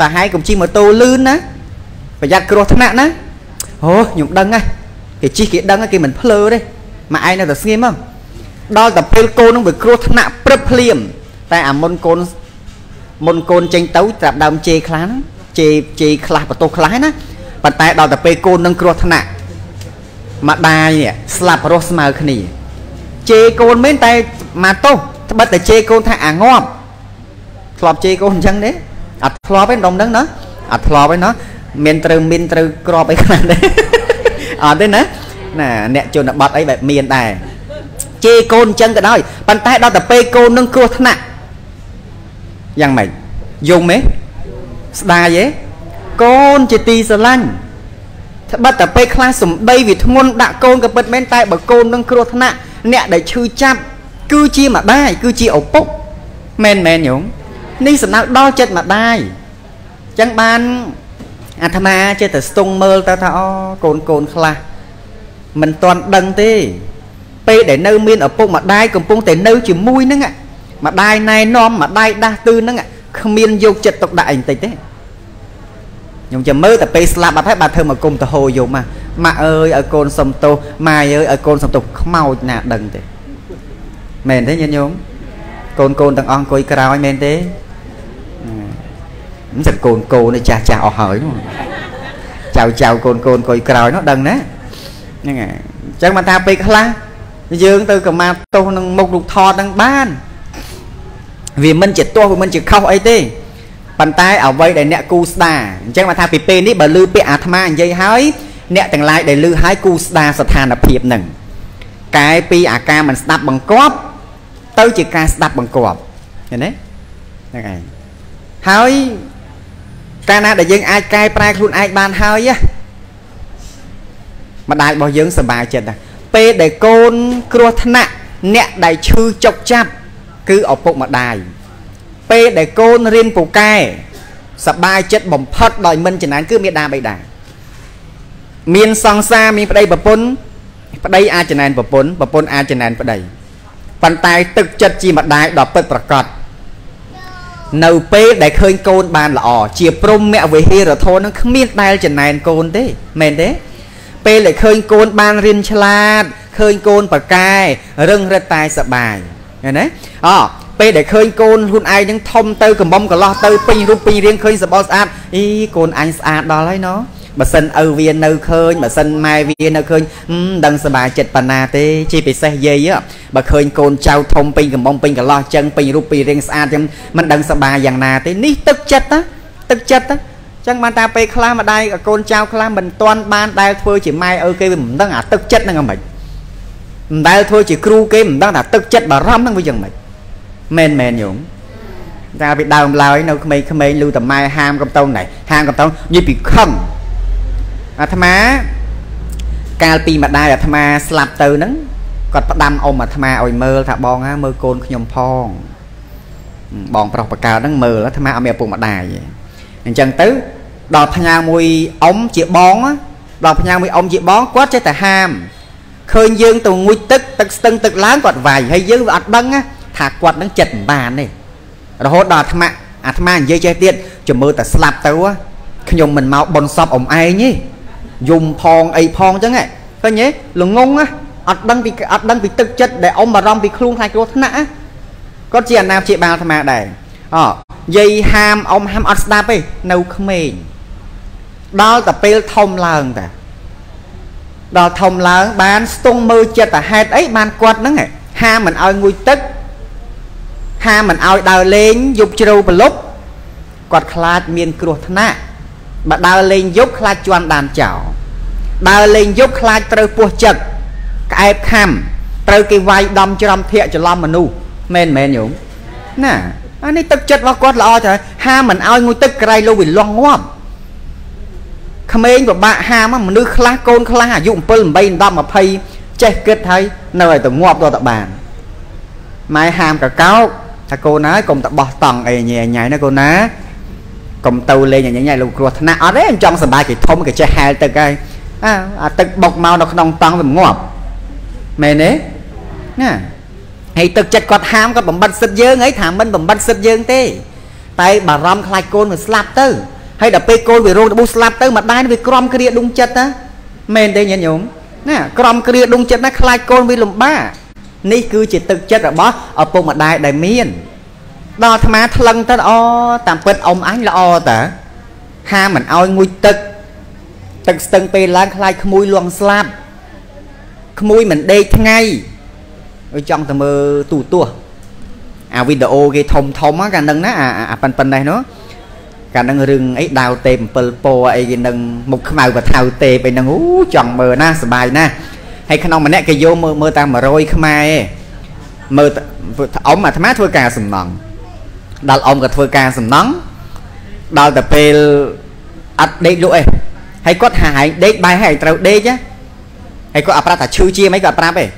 តាហើយកុំជិះម៉ូតូលឿនណាប្រយ័ត្នគ្រោះថ្នាក់ណាអូខ្ញុំដឹងហ៎គេជិះគេដឹងគេមិនភ្លើទេមកឯងនៅតែស្ងៀមមកដល់តែពេលកូននឹងវាគ្រោះថ្នាក់ព្រឹបភ្លាម តែអាមុនកូន មុនកូនចេញទៅត្រាប់ដើមជេរខ្លះហ្នឹងជេរជេរខ្លះបន្ទោសខ្លះណាប៉ុន្តែដល់តែពេលកូននឹងគ្រោះថ្នាក់ម្ដាយនេះស្លាប់រស់ស្មើគ្នាជេរកូនមែនតែមកទោសត្បិតតែជេរកូនថាអាងាប់ធ្លាប់ជេរកូនអញ្ចឹងទេអត់ធ្លាប់ទេដុំហ្នឹងណាអត់ធ្លាប់ទេណាមានត្រូវមានត្រូវក្របអីខ្លះទេអត់ទេណាណាអ្នកជនបទអីបែបមានដែរជេរកូនអញ្ចឹងក៏ដោយប៉ុន្តែដល់តែពេលកូននឹងគ្រោះថ្នាក់ យ៉ាងម៉េចយំទេស្ដាយទេកូនជាទីស្រឡាញ់ត្បិតតែពេលខ្លះសំដីវាធ្ងន់ដាក់កូនក៏ពិតមែនតែបើកូននឹងគ្រោះថ្នាក់អ្នកដែលឈឺចាប់គឺជាម្ដាយគឺជាឪពុកមែនមែនញោមនេះសំដៅដល់ចិត្តម្ដាយអញ្ចឹងបានអាត្មាចេះតែស្ទង់មើលទៅថាអូកូនកូនខ្លះមិនទាន់ដឹងទេពេលដែលនៅមានឪពុកម្ដាយកំពុងតែនៅជាមួយនឹង ម្ដាយណែនាំម្ដាយដាស់តឿនហ្នឹងគ្មានយកចិត្តទុកដាក់អីបន្តិចទេខ្ញុំចាំមើលតែពេលស្លាប់អត់ហើយបាទធ្វើមកគុំទៅហោយំម៉ាក់អើយឲ្យកូនសុំទោសម៉ាយអើយឲ្យកូនសុំទោសខ្មោចណាដឹងទេមែនទេញាតិញោមកូនកូនទាំងអស់អង្គុយក្រោយមែនទេមិនសិនកូនកូនចាស់ចាស់អស់ហើយចៅចៅកូនកូនកុយក្រោយនោះដឹងណាហ្នឹងហើយអញ្ចឹងមកថាពេលខ្លះយើងទៅកម្មាទោសនឹងមុខរូបថតនឹងបាន វាមិនជាទោសវាមិនជាខុសអីទេប៉ុន្តែអ្វីដែលអ្នកគូស្ដាអញ្ចឹងមកថាពីពេលនេះបើលឺពាក្យអាត្មានិយាយហើយអ្នកទាំងឡាយដែលលឺហើយគូស្ដាស្ថានភាពនឹងកែពីអាការមិនស្ដាប់បង្គាប់ ទៅជាការស្ដាប់បង្គាប់ឃើញទេហ្នឹងឯងហើយកាលណាដែលយើងអាចកែប្រែខ្លួនឯងបានហើយណាម្ដាយរបស់យើងសប្បាយចិត្តណាពេលដែលកូនគ្រោះថ្នាក់អ្នកដែលឈឺចុកចាប់ គឺឪពុកម្ដាយពេលដែលកូនរៀនពូកែសប្បាយចិត្តបំផុតដោយមិនចំណានគឺមេដាបៃតាមានសង្សារមានប្តីប្រពន្ធប្តីអាចចំណានប្រពន្ធប្រពន្ធអាចចំណានប្តីប៉ុន្តែទឹកចិត្តជាម្ដាយដ៏ពិតប្រាកដនៅពេលដែលឃើញកូនបានល្អជាព្រមមវិហារធននឹងគ្មានដែលចំណែនកូនទេមែនទេ ពេលដែលឃើញកូនបានរៀនឆ្លាតឃើញកូនប្រកែរឹងរិតតែសបាយ ឃើញទេអពេលដែលឃើញកូនខ្លួនឯងនឹងធំទៅកំបំកន្លោះទៅពេញរូបពេញរាងឃើញសម្បល់ស្អាតអីកូនអញស្អាតដល់ហើយណោះបើសិនឪវានៅឃើញបើសិនម៉ែវានៅឃើញមិនដឹងសบายចិត្តប៉ុណ្ណាទេជាពិសេសយាយបើឃើញកូនចៅធំពេញកំបំពេញកន្លោះចឹងពេញរូបពីរៀងស្អាតចឹងមិនដឹងសบายយ៉ាងណាទេនេះទឹកចិត្តណាទឹកចិត្តណាចឹងបានតាពេលខ្លះម្ដាយកូនចៅខ្លះមិនទាន់បានដែលធ្វើជាម៉ែឪគេវាមិនដឹងអាទឹកចិត្តហ្នឹងហ្មង មិនដែលធ្វើជាគ្រូគេមិនដឹងថាទឹកចិត្តបារម្ភហ្នឹងវាយ៉ាងម៉េចមែនមែនញោមតែពីដើមឡើយនៅក្មេងៗលឺតម៉ែហាមកំតោងណៃហាមកំតោងនិយាយពីខឹងអាត្មាកាលពីម្ដាយអាត្មាស្លាប់ទៅហ្នឹងគាត់ផ្ដាំអ៊ំអាត្មាឲ្យមើលថាបងហ่าមើលកូនខ្ញុំផងបងប្រុសបកើតហ្នឹងមើលអាត្មាអត់មានឪពុកម្ដាយអញ្ចឹងទៅដល់ផ្ញើមួយអ៊ំជាបងដល់ផ្ញើមួយអ៊ំជាបងគាត់ចេះតែហាម ឃើញយើងទៅងុយទឹកទឹកស្ទឹងទឹកឡើងគាត់វាយហើយយើងវាអត់ដឹងថាគាត់នឹងចិត្តមិនបានទេរហូតដល់អាត្មាអាត្មានិយាយចេះទៀតចាំមើលតែស្លាប់ទៅខ្ញុំមិនមកបនសពអ៊ំឯងទេយំផងអីផងអញ្ចឹងឃើញទេល្ងងអត់ដឹងពីអត់ដឹងពីទឹកចិត្តដែលអ៊ំបារម្ភពីខ្លួនខ្លាចគ្រោះថ្នាក់គាត់ជាអាណាព្យាបាលអាត្មាដែរអូយាយហាមអ៊ំហាមអត់ស្ដាប់ទេនៅក្មេងដល់តែពេលធំឡើងតា ដល់ធំឡើងបានស្ទង់មើលចិត្តតែហេតុអីបានគាត់ហ្នឹងហាមិនឲ្យងុយទឹកហាមិនឲ្យដើរលេងយប់ជ្រៅប្រលប់គាត់ខ្លាចមានគ្រោះថ្នាក់បើដើរលេងយប់ខ្លាចជន់ដានចោលដើរលេងយប់ខ្លាចត្រូវពោះចិត្តក្អែបខំត្រូវគេវាយដំច្រំធាក់ច្រឡំមនុស្សមែនមែនញោមណាអានេះទឹកចិត្តរបស់គាត់ល្អចាហាមិនឲ្យងុយទឹកក្រៃលោវាលងងាប់ ក្មេងពិបាកហាមមនុស្សខ្លះកូនខ្លះអាយុ7 8 10 20ចេះគិតហើយនៅឲ្យទៅងាប់ដល់តបានម៉ែហាមកកោកថាកូនហើយកុំតបោះតង់អីញ៉ៃញ៉ៃណាកូនណាកុំទៅលេងញ៉ៃញ៉ៃលោកគ្រោះថ្នាក់អត់ទេអញ្ចឹងសបាយគេធំគេចេះហែលទឹកហើយអាអាទឹកបុកមកនៅក្នុងតង់វាងាប់មែនទេណាហើយទឹកចិត្តគាត់ហាមគាត់បំបត្តិសិទ្ធយើងអីថាមិនបំបត្តិសិទ្ធយើងទេ តែបារម្ភខ្លាចកូនវាស្លាប់ទៅ ហើយដល់ពេលកូនវារងរបួសស្លាប់ទៅម្ដាយវាក្រំគ្រាដុងចិត្តណាមែនទេញាតិញោមណាក្រំគ្រាដុងចិត្តណាខ្លាចកូនវាលំបាកនេះគឺជាទឹកចិត្តរបស់ឪពុកម្ដាយដែលមានដល់អាត្មាថ្លឹងទៅល្អតាមពិតអ៊ំអញល្អតើហាមិនអោយងុយទឹកទឹកស្ទឹងពេលឡើងខ្លាចក្មួយលងស្លាប់ក្មួយមិនដេកថ្ងៃឲ្យចង់ទៅមើលទូទាស់អាវីដេអូគេធំធំកាលនឹងណាអាប៉ិនប៉ិននេះនោះ កាលនឹងរឿងអីដាវទេ7ពណ៌អីគេនឹងមុខខ្មៅបថៅទេអីនឹងអូចង់មើលណាសបាយណាស់ហើយក្នុងម្នាក់គេយកមើលមើលតាម100ខ្មែរមើលអ៊ំអាត្មាធ្វើការសំណង់ដល់អ៊ំក៏ធ្វើការសំណង់ដល់តែពេលអត់ដេកលក់ឯងហើយគាត់ហាហែងដេកបាយហើយត្រូវដេកណាហើយគាត់អប្រាប់ថាឈឺជាមិនគាត់ប្រាប់ឯង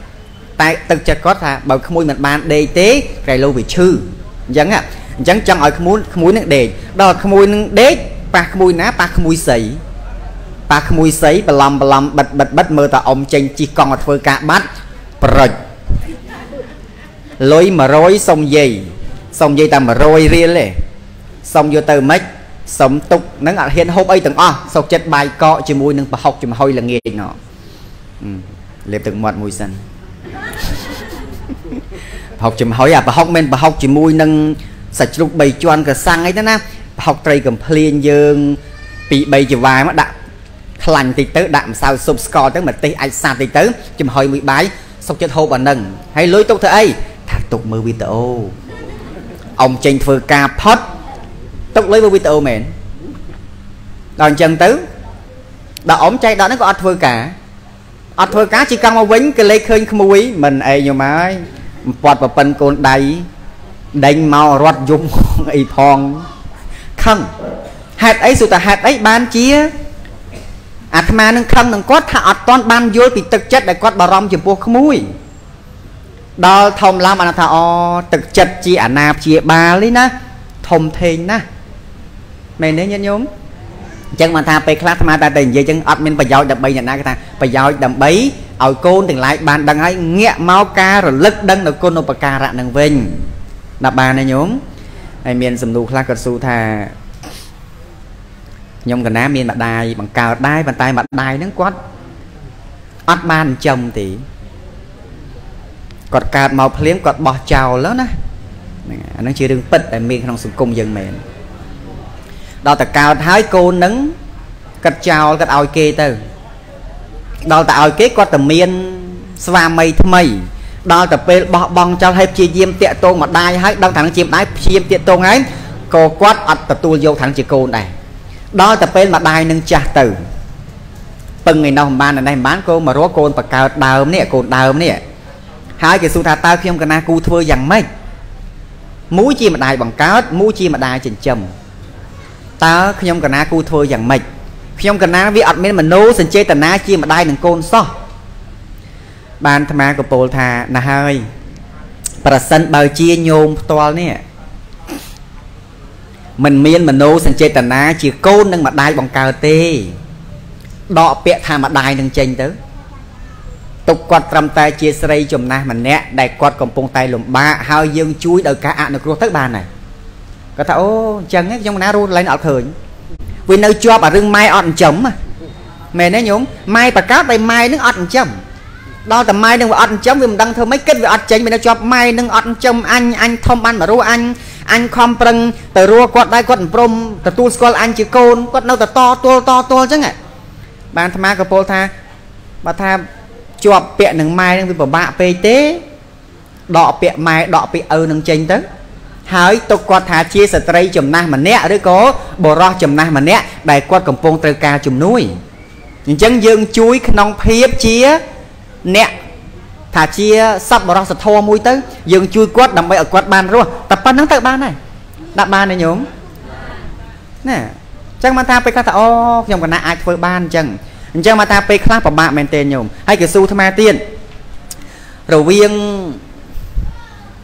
តែទឹកចិត្តគាត់ថាបើក្មួយមិនបានដេកទេក្រៃលោវាឈឺអញ្ចឹង អញ្ចឹងចង់ឲ្យក្មួយក្មួយនឹងដេកដល់ក្មួយនឹងដេកប៉ះក្មួយណាប៉ះក្មួយស្រីប៉ះក្មួយស្រីបឡំបឡំបិទបិទបិទមើលតាអ៊ំចេញជីកកង់ឲ្យធ្វើការបាត់ប្រុចលុយ100សុំយាយសុំយាយតែ100រៀលទេសុំយកទៅមិនសុំទុកហ្នឹងអត់ហ៊ានហូបអីទាំងអស់សុកចិត្តបាយកកជាមួយនឹងប្រហុកចំហុយល្ងាចណោលេបទឹកមាត់មួយសិនប្រហុកចំហុយអាប្រហុកមិនប្រហុកជាមួយនឹង សាច់ជ្រូក3ជាន់កសាំងអីទៅណាប្រហុកត្រីកំភ្លៀងយើងពី3ចង្វាយមកដាក់ខ្លាញ់តិចទៅដាក់ម្សៅស៊ុបស្ករទៅម្ទេសអាចសាតតិចទៅចំហុយមួយបាយសុកចិត្តហូបអានឹងហើយលុយទុកធ្វើអីថាទុកមើលវីដេអូអ៊ំចេញធ្វើការផុតទុកលុយមើលវីដេអូមែនដល់អញ្ចឹងទៅដល់អ៊ំចៃដកហ្នឹងក៏អត់ធ្វើការអត់ធ្វើការជីកង់មកវិញក៏លេខឃើញក្មួយមិនអីញោមហើយពាត់ប្រពិនកូនដៃ ដេញមករត់យំអីផងខឹងហេតុអីសុទ្ធតែហេតុអីបានជាអាត្មានឹងខឹងនឹងគាត់ថាអត់តន់បានយល់ពីទឹកចិត្តដែលគាត់បារម្ភចំពោះក្មួយដល់ធំឡើងអានថាអទឹកចិត្តជាអាណាព្យាបាលនេះណាធំធេងណាស់មែនទេញាតិញោមអញ្ចឹងបានថាពេលខ្លះអាត្មាតែតែនិយាយអញ្ចឹងអត់មានប្រយោជន៍ដើម្បីអ្នកណាគេថាប្រយោជន៍ដើម្បីឲ្យកូនទាំងឡាយបានដឹងហើយងាកមកការរលឹកដឹងនៅគុណឧបការៈនឹងវិញ ដល់បានទេញោមហើយមានសំណួរខ្លះគាត់សួរថាខ្ញុំកណាមានម្ដាយបង្កើតដែរប៉ុន្តែម្ដាយហ្នឹងគាត់អត់បានចិញ្ចឹមទេគាត់កើតមកភ្លាមគាត់បោះចោលแล้วណាហ្នឹងអាហ្នឹងជារឿងពិតដែលមានក្នុងសង្គមយើងមែនដល់តែកើតហើយកូននឹងគាត់ចោលគាត់ឲ្យគេទៅដល់តែឲ្យគេគាត់តែមានស្វាមីថ្មី ដល់តែពេលបោះបង់ចោលឲ្យព្យាយាមតាក់ទងម្ដាយហើយដឹងថានឹងជាម្ដាយព្យាយាមតាក់ទងហើយក៏គាត់អត់ទទួលយកថាជាកូនដែរដល់តែពេលម្ដាយនឹងចាស់ទៅពឹងឯនោះមិនបាននេះមិនបានក៏មករកកូនបកើតដើមនេះកូនដើមនេះហើយគេសួរថាតើខ្ញុំកណាគូធ្វើយ៉ាងម៉េចមួយជាម្ដាយបង្កើតមួយជាម្ដាយចិញ្ចឹមតើខ្ញុំកណាគូធ្វើយ៉ាងម៉េចខ្ញុំកណាវាអត់មានមโนសញ្ចេតនាជាម្ដាយនឹងកូនសោះ បានអាត្មាកពោលថាណាហើយប្រសិនបើជាញោមផ្ទាល់នេះមិនមានមโนសញ្ចេតនាជាកូននឹងម្ដាយបង្កើតទេដកពាក្យថាម្ដាយនឹងចេញទៅទុកគាត់ត្រឹមតែជាស្រីចំណាស់ម្នាក់ដែលគាត់កំពុងតែលំបាកហើយយើងជួយដោយការអនុគ្រោះទៅបានហើយគាត់ថាអូអញ្ចឹងខ្ញុំណារស់ឡើងអត់ឃើញវានៅជាប់អារឿងម៉ែអត់ចិញ្ចឹមមែនទេញោមម៉ែបកើតតែម៉ែនឹងអត់ចិញ្ចឹម ដល់តែម៉ែនឹងវាអត់ចិញ្ចឹមវាមិនដឹងធ្វើម៉េចគិតវាអត់ចេញវានៅជាប់ម៉ែនឹងអត់ចិញ្ចឹមអញអញធំបានមករស់អញអញខំប្រឹងទៅរស់គាត់ដែរគាត់មិនព្រមទទួលស្គាល់អញជាកូនគាត់នៅតែតទល់តទល់អញ្ចឹងបានអាត្មាក៏ពោលថាបើថាជាប់ពាក្យនឹងម៉ែនឹងវាពិបាកពេកទេដកពាក្យម៉ែដកពាក្យឪនឹងចេញទៅហើយទុកគាត់ថាជាស្ត្រីចំណាស់ម្នាក់ឬក៏បរោះចំណាស់ម្នាក់ដែលគាត់កំពុងត្រូវការជំនួយអញ្ចឹងយើងជួយក្នុងភាពជា អ្នកថាជាសពបរោះសធមមួយទៅយើងជួយគាត់ដើម្បីឲ្យគាត់បានរស់តែប៉ុណ្្នឹងទៅបានហើយដាក់បានទេញោមណាអញ្ចឹងមកថាពេលខ្លះថាអូខ្ញុំកណាអាចធ្វើបានអញ្ចឹងអញ្ចឹងមកថាពេលខ្លះពិបាកមែនទេញោមហើយគេស៊ូអាត្មាទៀតរវាង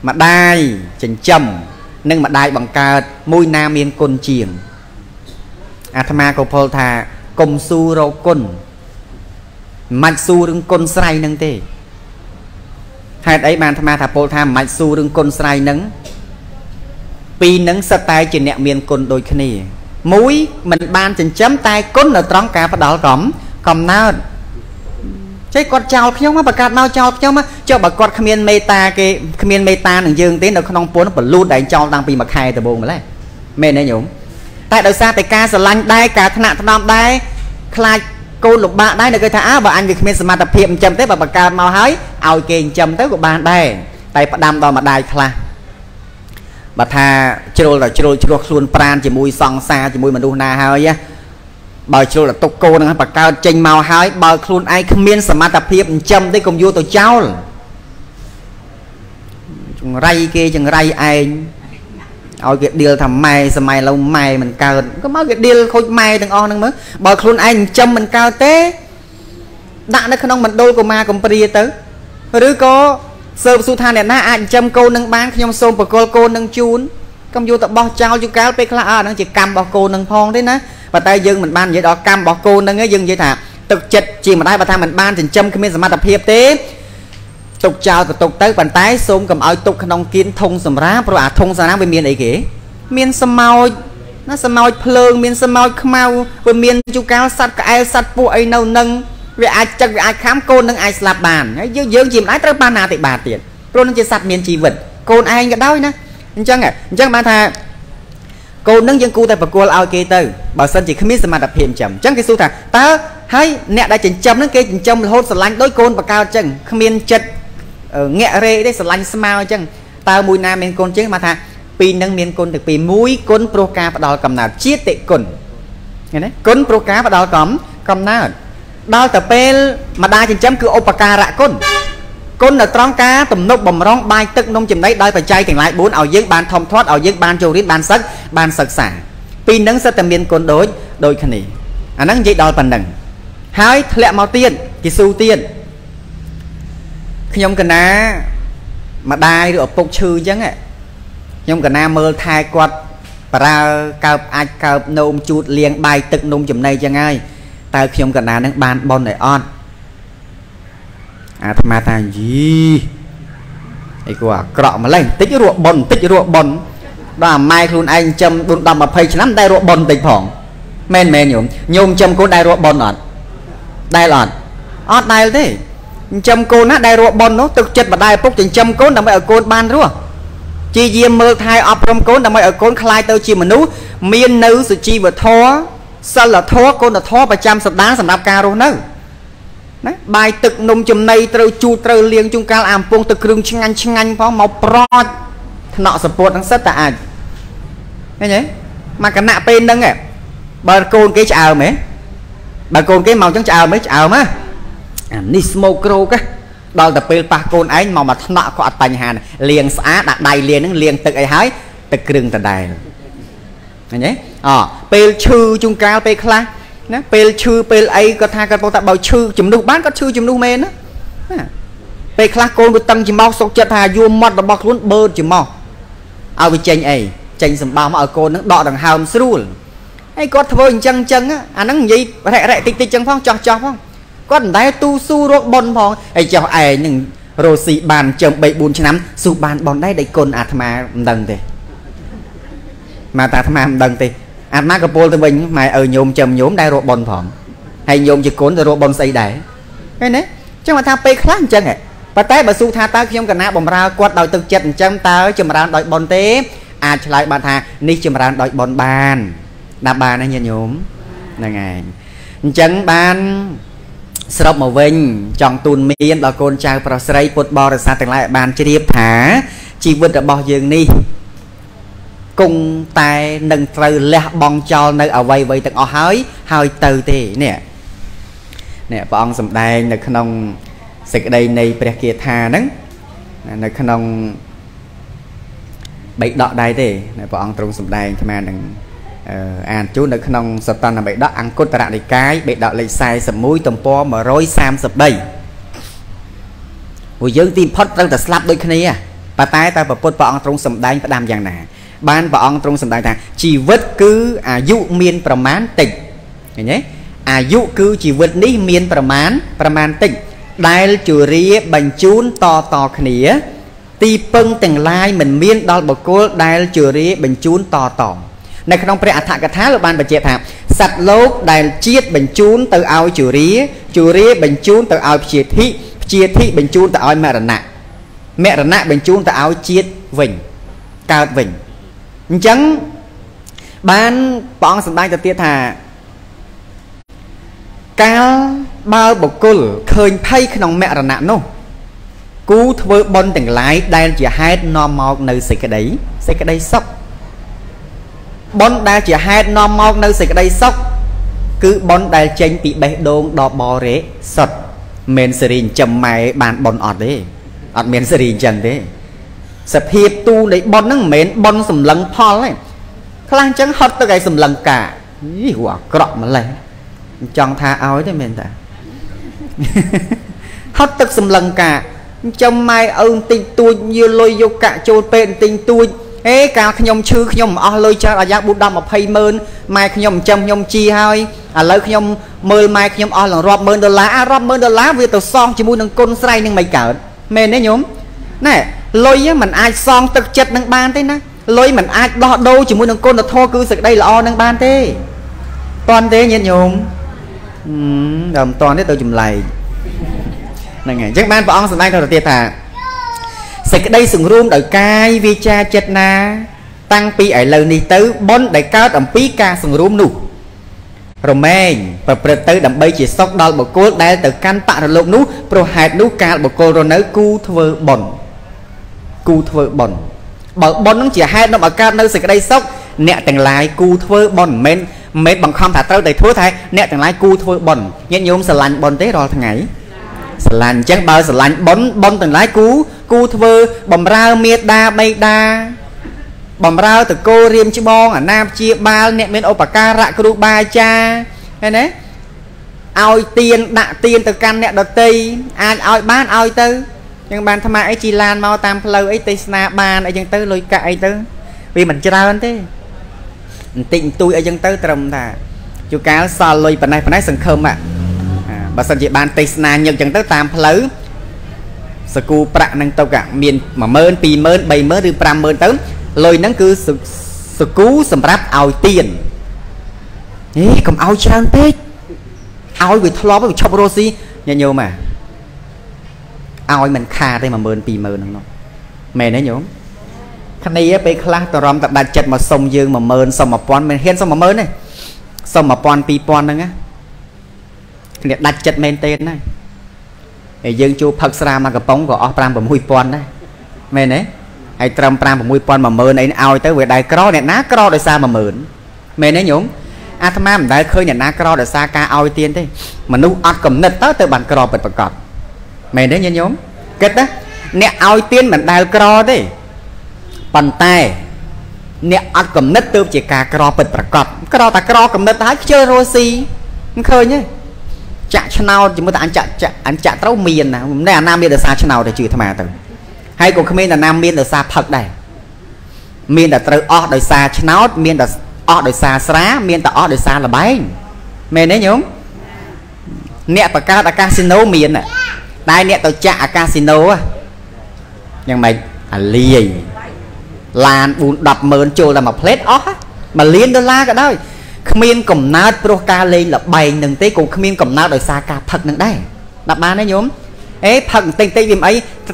ម្ដាយចិញ្ចឹមនិងម្ដាយបង្កើតមួយណាមានគុណជាងអាត្មាក៏ពោលថាកុំស៊ូរកគុណ មិនស៊ូរឿងគុណស្រ័យនឹងទេហេតុអីបានអាត្មាថាពោលថាមិនស៊ូរឿងគុណស្រ័យនឹងពីរនឹងសិតតែជាអ្នកមានគុណដូចគ្នាមួយមិនបានចិញ្ចឹមតែគុណនៅត្រង់ការផ្ដាល់កំកំណើតចេះគាត់ចោលខ្ញុំមកប្រកាសមកចោលខ្ញុំមកចុះបើគាត់គ្មានមេត្តាគេគ្មានមេត្តានឹងយើងទេនៅក្នុងពុនបលូតដែលចោលតាំងពីមួយខែដំបូងម្ល៉េះមែនទេញោមតែដោយសារតែការស្រឡាញ់ដែរការថ្នាក់ថ្នមដែរខ្លាច កូនលំបាកដែរនៅគេថាអើបើអញវាគ្មានសមត្ថភាពចិញ្ចឹមទេបើបង្កើតមកហើយឲ្យគេចិញ្ចឹមទៅក៏បានដែរតែផ្ដាំដល់ម្ដាយខ្លះបើថាជ្រុលដល់ជ្រុលជ្រោះខ្លួនប្រានជាមួយសង្សារជាមួយមនុស្សណាហើយបើជ្រុលដល់ទុកកូនហ្នឹងបកកើតចេញមកហើយបើខ្លួនឯងគ្មានសមត្ថភាពចិញ្ចឹមទេកុំយកទៅចោលចង្រៃគេចង្រៃឯង ឲ្យគេដៀលថាម៉ែសម័យឡូវម៉ែមិនកើតក៏មកគេដៀលខូចម៉ែទាំងអស់ហ្នឹងមើលបើខ្លួនឯងចិញ្ចឹមមិនកើតទេដាក់នៅក្នុងមណ្ឌលកុមារកំព្រាទៅឬក៏សើបសួរថាអ្នកណាអាចចិញ្ចឹមកូននឹងបានខ្ញុំសូមបកលកូននឹងជូនកុំយកទៅបោះចោលយូរកាលពេលខ្លះអើហ្នឹងជាកម្មរបស់កូននឹងផងទេណាប៉ុន្តែយើងមិនបាននិយាយដល់កម្មរបស់កូនហ្នឹងយើងនិយាយថាទឹកចិត្តជាម្ដាយបើថាមិនបានចិញ្ចឹមគ្មានសមត្ថភាពទេ ទុកចោលក៏ទុកទៅប៉ុន្តែសូមកុំឲ្យទុកក្នុងគៀនធុងសម្រាព្រោះអាធុងសម្រាវាមានអីគេមានសមោច ណាសមោចភ្លើងមានសមោចខ្មៅវាមានជូកាលសัตว์ក្អែលសัตว์ពួកអីនៅនឹងវាអាចចឹកវាអាចខំកូននឹងអាចស្លាប់បានហើយយើងយើងជាមិនអាចត្រូវបានណាតិបាតទៀតព្រោះនឹងជាសัตว์មានជីវិតកូនឯងក៏ដោយណាអញ្ចឹងអញ្ចឹងបានថាកូននឹងយើងគូតែប្រគល់ឲ្យគេទៅបើសិនជាគ្មានសមត្ថភាពចិញ្ចឹមអញ្ចឹងគេសួរថាតើហើយអ្នកដែលចិញ្ចឹមហ្នឹងគេចិញ្ចឹមរហូតស្រឡាញ់ដោយកូនបកកើតអញ្ចឹងគ្មានចិត្ត ងាក់រេទេស្រឡាញ់ស្មៅអញ្ចឹងតើមួយណាមានកូនជាងមកថាពីរនឹងមានគុណទាំងពីរមួយគុណព្រោះការផ្ដល់កំណើតជាតិគុណឃើញទេគុណព្រោះការផ្ដល់កំកំណើតដល់ទៅពេលម្ដាយចិញ្ចឹមគឺឧបការៈគុណគុណនៅត្រង់ការទំនុកបំរុងបាយទឹកនំចំណីដោយបច្ច័យទាំងឡាយ4ឲ្យយើងបានធំធាត់ឲ្យយើងបានចូលរៀនបានសឹកបានសិក្សាពីនឹងសិតតែមានគុណដូចដូចគ្នាអាហ្នឹងនិយាយដល់ប៉ុណ្ណឹងហើយធ្លាក់មកទៀតគេស៊ូទៀត ខ្ញុំកណាម្ដាយឬឪពុកឈឺអញ្ចឹងខ្ញុំកណាមើលថែគាត់ប្រើកើបអាចកើបនោមជូតលៀងបាយទឹកនំចំណីអញ្ចឹងហើយតើខ្ញុំកណានឹងបានបនឲ្យអត់អាត្មាថាយីអីគួរអាក្រក់ម្លេះបន្តិចរក់បនបន្តិចរក់បនដល់អាម៉ែខ្លួនឯងចិញ្ចឹម4 10 20ឆ្នាំតែរក់បនបន្តិចផងមែនមែនញោមញោមចិញ្ចឹមកូនដែលរក់បនអត់ដែលអត់អត់ដែលទេ ចិញ្ចឹមកូនណាដែលរស់ប៉ុននោះទឹកចិត្តម្ដាយឪពុកចិញ្ចឹមកូនដើម្បីឲ្យកូនបានរស់ជាយាមមើលថែអប់រំកូនដើម្បីឲ្យកូនខ្លាយទៅជាមនុស្សមាននៅសុជីវធម៌សិលធម៌គុណធម៌ប្រចាំសប្តាហ៍សម្រាប់ការរស់នៅណាបាយទឹកនំចំណីត្រូវជូតត្រូវលាងជុំកាលអាំពងទឹកគ្រឿងឆ្ងាញ់ឆ្ងាញ់ផងមកប្រត់ថ្នាក់សពុតហ្នឹងសិតតែអាចឃើញទេមកគណៈពេលហ្នឹងបើកូនគេឆ្អើមហ៎បើកូនគេមកចឹងឆ្អើមហ៎ឆ្អើមហ៎ អានេះស្មោកក្រូកដល់តែពេលប៉ះកូនឯងមកមកថ្នាក់ក៏អត់បញ្ហាលាងស្អាតដាក់ដៃលាងហ្នឹងលាងទឹកអីហើយទឹកគ្រឿងដដែលឃើញទេអពេលឈឺជួនកាលពេលខ្លះណាពេលឈឺពេលអីគាត់ថាគាត់ពោលថាបើឈឺជំនួសបានគាត់ឈឺជំនួសមែនណាពេលខ្លះកូនវាតឹងច្រមុះសុកចិត្តថាយួរមាត់របស់ខ្លួនបឺតច្រមុះឲ្យវាចេញអីចេញសម្បោមកឲ្យកូននឹងដកដង្ហើមស្រួលហើយគាត់ធ្វើអញ្ចឹងអញ្ចឹងអាហ្នឹងនិយាយរែករែកតិចតិចអញ្ចឹងផងចោះចោះផង គាត់មិនដែលទូស៊ូរកប៉ុនផងហើយចុះឯងនឹងរស់ស៊ីបានជើង3 4ឆ្នាំស៊ូបានប៉ុនដែរដៃគុណអាត្មាមិនដឹងទេមកតាអាត្មាមិនដឹងទេអាត្មាកពូលទៅវិញម៉ែឪញោមចំញោមដែររកប៉ុនផងហើយញោមជាគុណទៅរកប៉ុនស្អីដែរឃើញទេចឹងមកថាពេលខ្លះអញ្ចឹងហ៎ប៉ុន្តែបើស៊ូថាតើខ្ញុំកណាបំរើគាត់ដោយទឹកចិត្តអញ្ចឹងតើចម្រើនដោយប៉ុនទេអាចឆ្លើយបានថានេះចម្រើនដោយប៉ុនបានដាក់បានណាញាតិញោមហ្នឹងឯងអញ្ចឹងបាន ស្រុបមកវិញចង់ទូនមានដល់កូនចៅប្រុសស្រីពុទ្ធបរិស័ទទាំងឡាយបានជ្រាបថាជីវិតរបស់យើងនេះគង់តែនឹងត្រូវលះបង់ចោលនៅអវ័យអ្វីទាំងអស់ហើយហើយទៅទេនេះនេះព្រះអង្គសម្ដែងនៅក្នុងសេចក្តីនៃព្រះគាថាហ្នឹងនៅក្នុងបៃដកដែរទេព្រះអង្គទ្រង់សម្ដែងអាត្មានឹង អានជូននៅក្នុងសតនបិដកអង្គតរនិកាយបិដកលេខ41ទំព័រ133ពួកយើងទីផុតត្រូវតែស្លាប់ដូចគ្នាប៉ុន្តែតើប្រពុតព្រះអង្គទ្រង់សម្ដែងផ្ដាំយ៉ាងណា បានព្រះអង្គទ្រង់សម្ដែងថាជីវិតគឺអាយុមានប្រមាណតិចឃើញទេអាយុគឺជីវិតនេះមានប្រមាណប្រមាណតិចដែលជរាបញ្ជូនតតគ្នា ទីពឹងទាំងឡាយមិនមានដល់បុគ្គលដែលជរាបញ្ជូនតត នៅក្នុងព្រះអដ្ឋកថាលោកបានបញ្ជាក់ថាសត្វលោកដែលជាតិបញ្ជូនទៅឲ្យជរាជរាបញ្ជូនទៅឲ្យព្យាធិព្យាធិបញ្ជូនទៅឲ្យមរណៈមរណៈបញ្ជូនទៅឲ្យជាតិវិញកើតវិញអញ្ចឹងបានព្រះអង្គសម្ដែងទៅទៀតថាកាលបើបុគ្គលឃើញភ័យក្នុងមរណៈនោះគូធ្វើបន់ទាំងឡាយដែលជាហេតុនាំមកនៅសេចក្តីសេចក្តីសុខ បុណ្យដែលជាហេតុនាំមកនៅសេចក្តីសុខគឺបុណ្យដែលចេញពីបេះដូងដ៏បរិសុទ្ធមិនសេរីចិញ្ចឹមម៉ែបានបុណ្យអត់ទេអត់មានសេរីអញ្ចឹងទេសភាពទូនៃបុណ្យហ្នឹងមិនមែនបុណ្យសម្លឹងផលទេខ្លះអញ្ចឹងហត់ទឹកឲ្យសម្លឹងកាយីហួអាក្រក់ម្លេះចង់ថាឲ្យទេមែនតាហត់ទឹកសម្លឹងកាចិញ្ចឹមម៉ែឪបន្តិចទួចយាលុយយកកាក់ចូលពេទ្យបន្តិចទួច អេកាលខ្ញុំឈឺខ្ញុំមិនអស់លុយច្រើនអាយ៉ា4 10 20ម៉ឺនម៉ែខ្ញុំចិញ្ចឹមខ្ញុំជីហើយឥឡូវខ្ញុំមើលម៉ែខ្ញុំអស់ឡើងរាប់ម៉ឺនដុល្លារអារាប់ម៉ឺនដុល្លារវាទៅសងជាមួយនឹងគុណស្រ័យនឹងមិនកើតមែនទេញោមណែលុយมันអាចសងទឹកចិត្តនឹងបានទេណាលុយមិនអាចដោះដូរជាមួយនឹងគុណធម៌គឺសេចក្តីល្អនឹងបានទេតន់ទេញាតិញោមដល់មិនតន់ទេទៅចម្លែកហ្នឹងហើយអញ្ចឹងបានព្រះអង្គសម្ដែងទៅទៀតថា សេចក្តីសង្រួមដោយកាយវាចាចិត្តណា តាំងពីឥឡូវនេះទៅបុណ្យដែលកើតអំពីការសង្រួមនោះរមែងប្រព្រឹត្តទៅដើម្បីជាសុខដល់បុគ្គលដែលទៅកាន់បរលោកនោះព្រោះហេតុនោះកាលបុគ្គលរនៅគូធ្វើបុណ្យគូធ្វើបុណ្យបើបុណ្យនឹងជាហេតុនាំឲ្យកើតនៅសេចក្តីសុខអ្នកទាំងឡាយគូធ្វើបុណ្យមិនមែនបង្ខំថាត្រូវតែធ្វើតែអ្នកទាំងឡាយគូធ្វើបុណ្យញាតិញោមស្រឡាញ់បុណ្យទេរាល់ថ្ងៃ ស្រឡាញ់អញ្ចឹងបើស្រឡាញ់បុណ្យបុណ្យទាំងឡាយគូគូធ្វើបំរើមេដាបៃតាបំរើតកោរៀមច្បងអាណាព្យាបាលអ្នកមានឧបការៈគ្រូបាអាចារ្យឃើញទេឲ្យទៀនដាក់ទៀនទៅកាន់អ្នកដតីអាចឲ្យបានឲ្យទៅចឹងបានថ្មអីជីឡានមកតាមផ្លូវអីទេសនាបានអីចឹងទៅលុយកាក់អីទៅវាមិនច្រើនទេបន្តិចបន្តួចអីចឹងទៅត្រឹមថាជួកាលសល់លុយប៉ុណ្ណេះប៉ុណ្ណេះសង្ឃឹមអា បើសិនជាបានទេសនាញឹកចឹងទៅតាមផ្លូវសកូប្រាក់នឹងទៅកាមាន10000 20000 30000ឬ50000ទៅលុយហ្នឹងគឺសកូសម្រាប់ឲ្យទៀនហេកុំឲ្យច្រើនពេកឲ្យវាធ្លាប់វាឈប់រស់ស៊ីញញោមអាឲ្យមិនខាតទេ10000 20000ហ្នឹងនោះមែនទេញោមគ្នាពេលខ្លះតរំតដាច់ចិត្តមកសុំយើង10000សុំ1000មិនហ៊ានសុំ10000ទេសុំ1000 2000ហ្នឹងណាគ្នាដាច់ចិត្តមែនទេណាហើយយើងជួផឹកស្រាមកកំប៉ុងក៏អស់5 6000ដែរមែនទេហើយត្រឹម5 6000 10000អីឲ្យទៅវាដែរក្រអ្នកណាក្រដោយសារ10000មែនទេញោមអាត្មាមិនដែលឃើញអ្នកណាក្រដោយសារការឲ្យទានទេមនុស្សអត់កំណត់ទៅទៅបានក្រពិតប្រកបមែនទេញាតិញោមគិតណាអ្នកឲ្យទានមិនដែលក្រទេប៉ុន្តែអ្នកអត់កំណត់ទៅជាការក្រពិតប្រកបក្រតែក្រកំណត់ទៅហើយខ្ជិលរស់ស៊ីមិនឃើញទេ ចាក់ឆ្នោតជាមួយតែអញចាក់ចាក់អញចាក់ត្រូវមានណាមិនអាណាមានដោយសារឆ្នោតតែជឿអាត្មាទៅហើយក៏គ្មានអាណាមានដោយសារផឹកដែរមានតែត្រូវអស់ដោយសារឆ្នោត មានតែអស់ដោយសារស្រាមានតែអស់ដោយសារលបែងមែនទេញោមអ្នកបង្កើតអាកាស៊ីណូមានតែអ្នកទៅចាក់អាកាស៊ីណូយ៉ាងម៉េចអាលាយឡាន4 10ម៉ឺនចូលតែមួយផ្លេតអស់មួយលានដុល្លារក៏ដោយ គ្មានកំណើតព្រោះការលេងលបែងនឹងទេក៏គ្មានកំណើតដោយសារការផឹកនឹងដែរដាក់បានទេញោមអេផឹកបន្តិចតិចវាមិនអី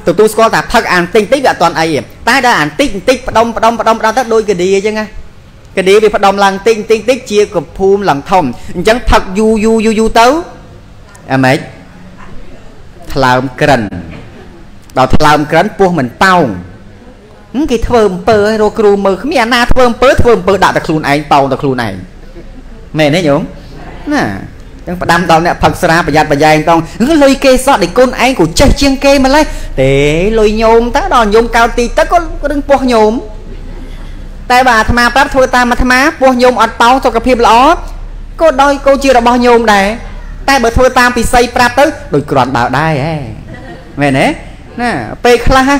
ទទួលស្គាល់ថាផឹកអានតិចតិចវាអត់តន់អីតែដល់អានតិចបន្តិចផ្ដុំផ្ដុំផ្ដុំផ្ដុំទៅដូចកាឌីអញ្ចឹងណាកាឌីវាផ្ដុំឡើងតិចតិចតិចជាកំភូមឡើងធំអញ្ចឹងផឹកយូយូយូយូទៅអាម៉េចថ្លើមក្រិនដល់ថ្លើមក្រិនពោះមិនប៉ោងគេធ្វើអំពើឲ្យរកគ្រូមើលគ្មានអាណាធ្វើអំពើធ្វើអំពើដាក់តែខ្លួនឯងប៉ោងតែខ្លួនឯង មែនទេញោមណាចឹងផ្ដាំដល់អ្នកផឹកស្រាប្រយ័ត្នប្រយែងតងលុយគេសក់ដែលគុណឯងក៏ចេះជាងគេម្លេះទេលុយញោមតើដល់ញោមកោតទីទឹកក៏រឹងពោះញោមតែបើអាត្មាប្រាប់ធ្វើតាមអាត្មាពោះញោមអត់ប៉ោសុខភាពល្អក៏ដោយក៏ជារបស់ញោមដែរតែបើធ្វើតាមពិសីប្រាប់ទៅដូចក្រាន់បើដែរហ៎មែនទេណាពេលខ្លះ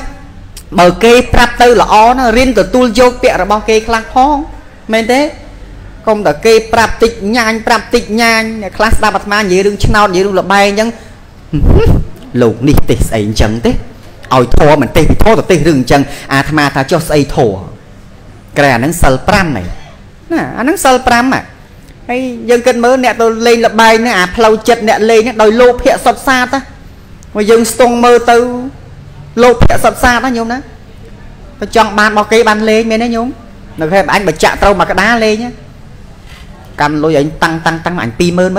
បើគេប្រាប់ទៅល្អណារៀនទទួលយកពាក្យរបស់គេខ្លះផងមែនទេ កុំតែគេប្រាប់តិចញ៉ាញប្រាប់តិចញ៉ាញអ្នកខ្លះស្ដាប់អាត្មានិយាយរឿងឆ្នោតនិយាយរឿងលបែងអញ្ចឹងលោកនេះទេសស្អីអញ្ចឹងទេឲ្យធေါ်មិនទេសពីធေါ်ទៅទេសរឿងអញ្ចឹងអាត្មាថាចុះស្អីធေါ်ក្រែអាហ្នឹងសិល5ហ៎ណាអាហ្នឹងសិល5ហ៎ហើយយើងគិតមើលអ្នកទៅលេងលបែងហ្នឹងអាផ្លូវចិត្តអ្នកលេងហ្នឹងដោយលោភៈសុតសាតណាមកយើងស្ទង់មើលទៅលោភៈសុតសាតណាញោមណាទៅចង់បានរបស់គេបានលេងមែនទេញោមនៅខែអញបើចាក់ត្រូវមកក្តារលេងណា កាន់លុយឯងតាំងតាំងតាំងអញ20000មើល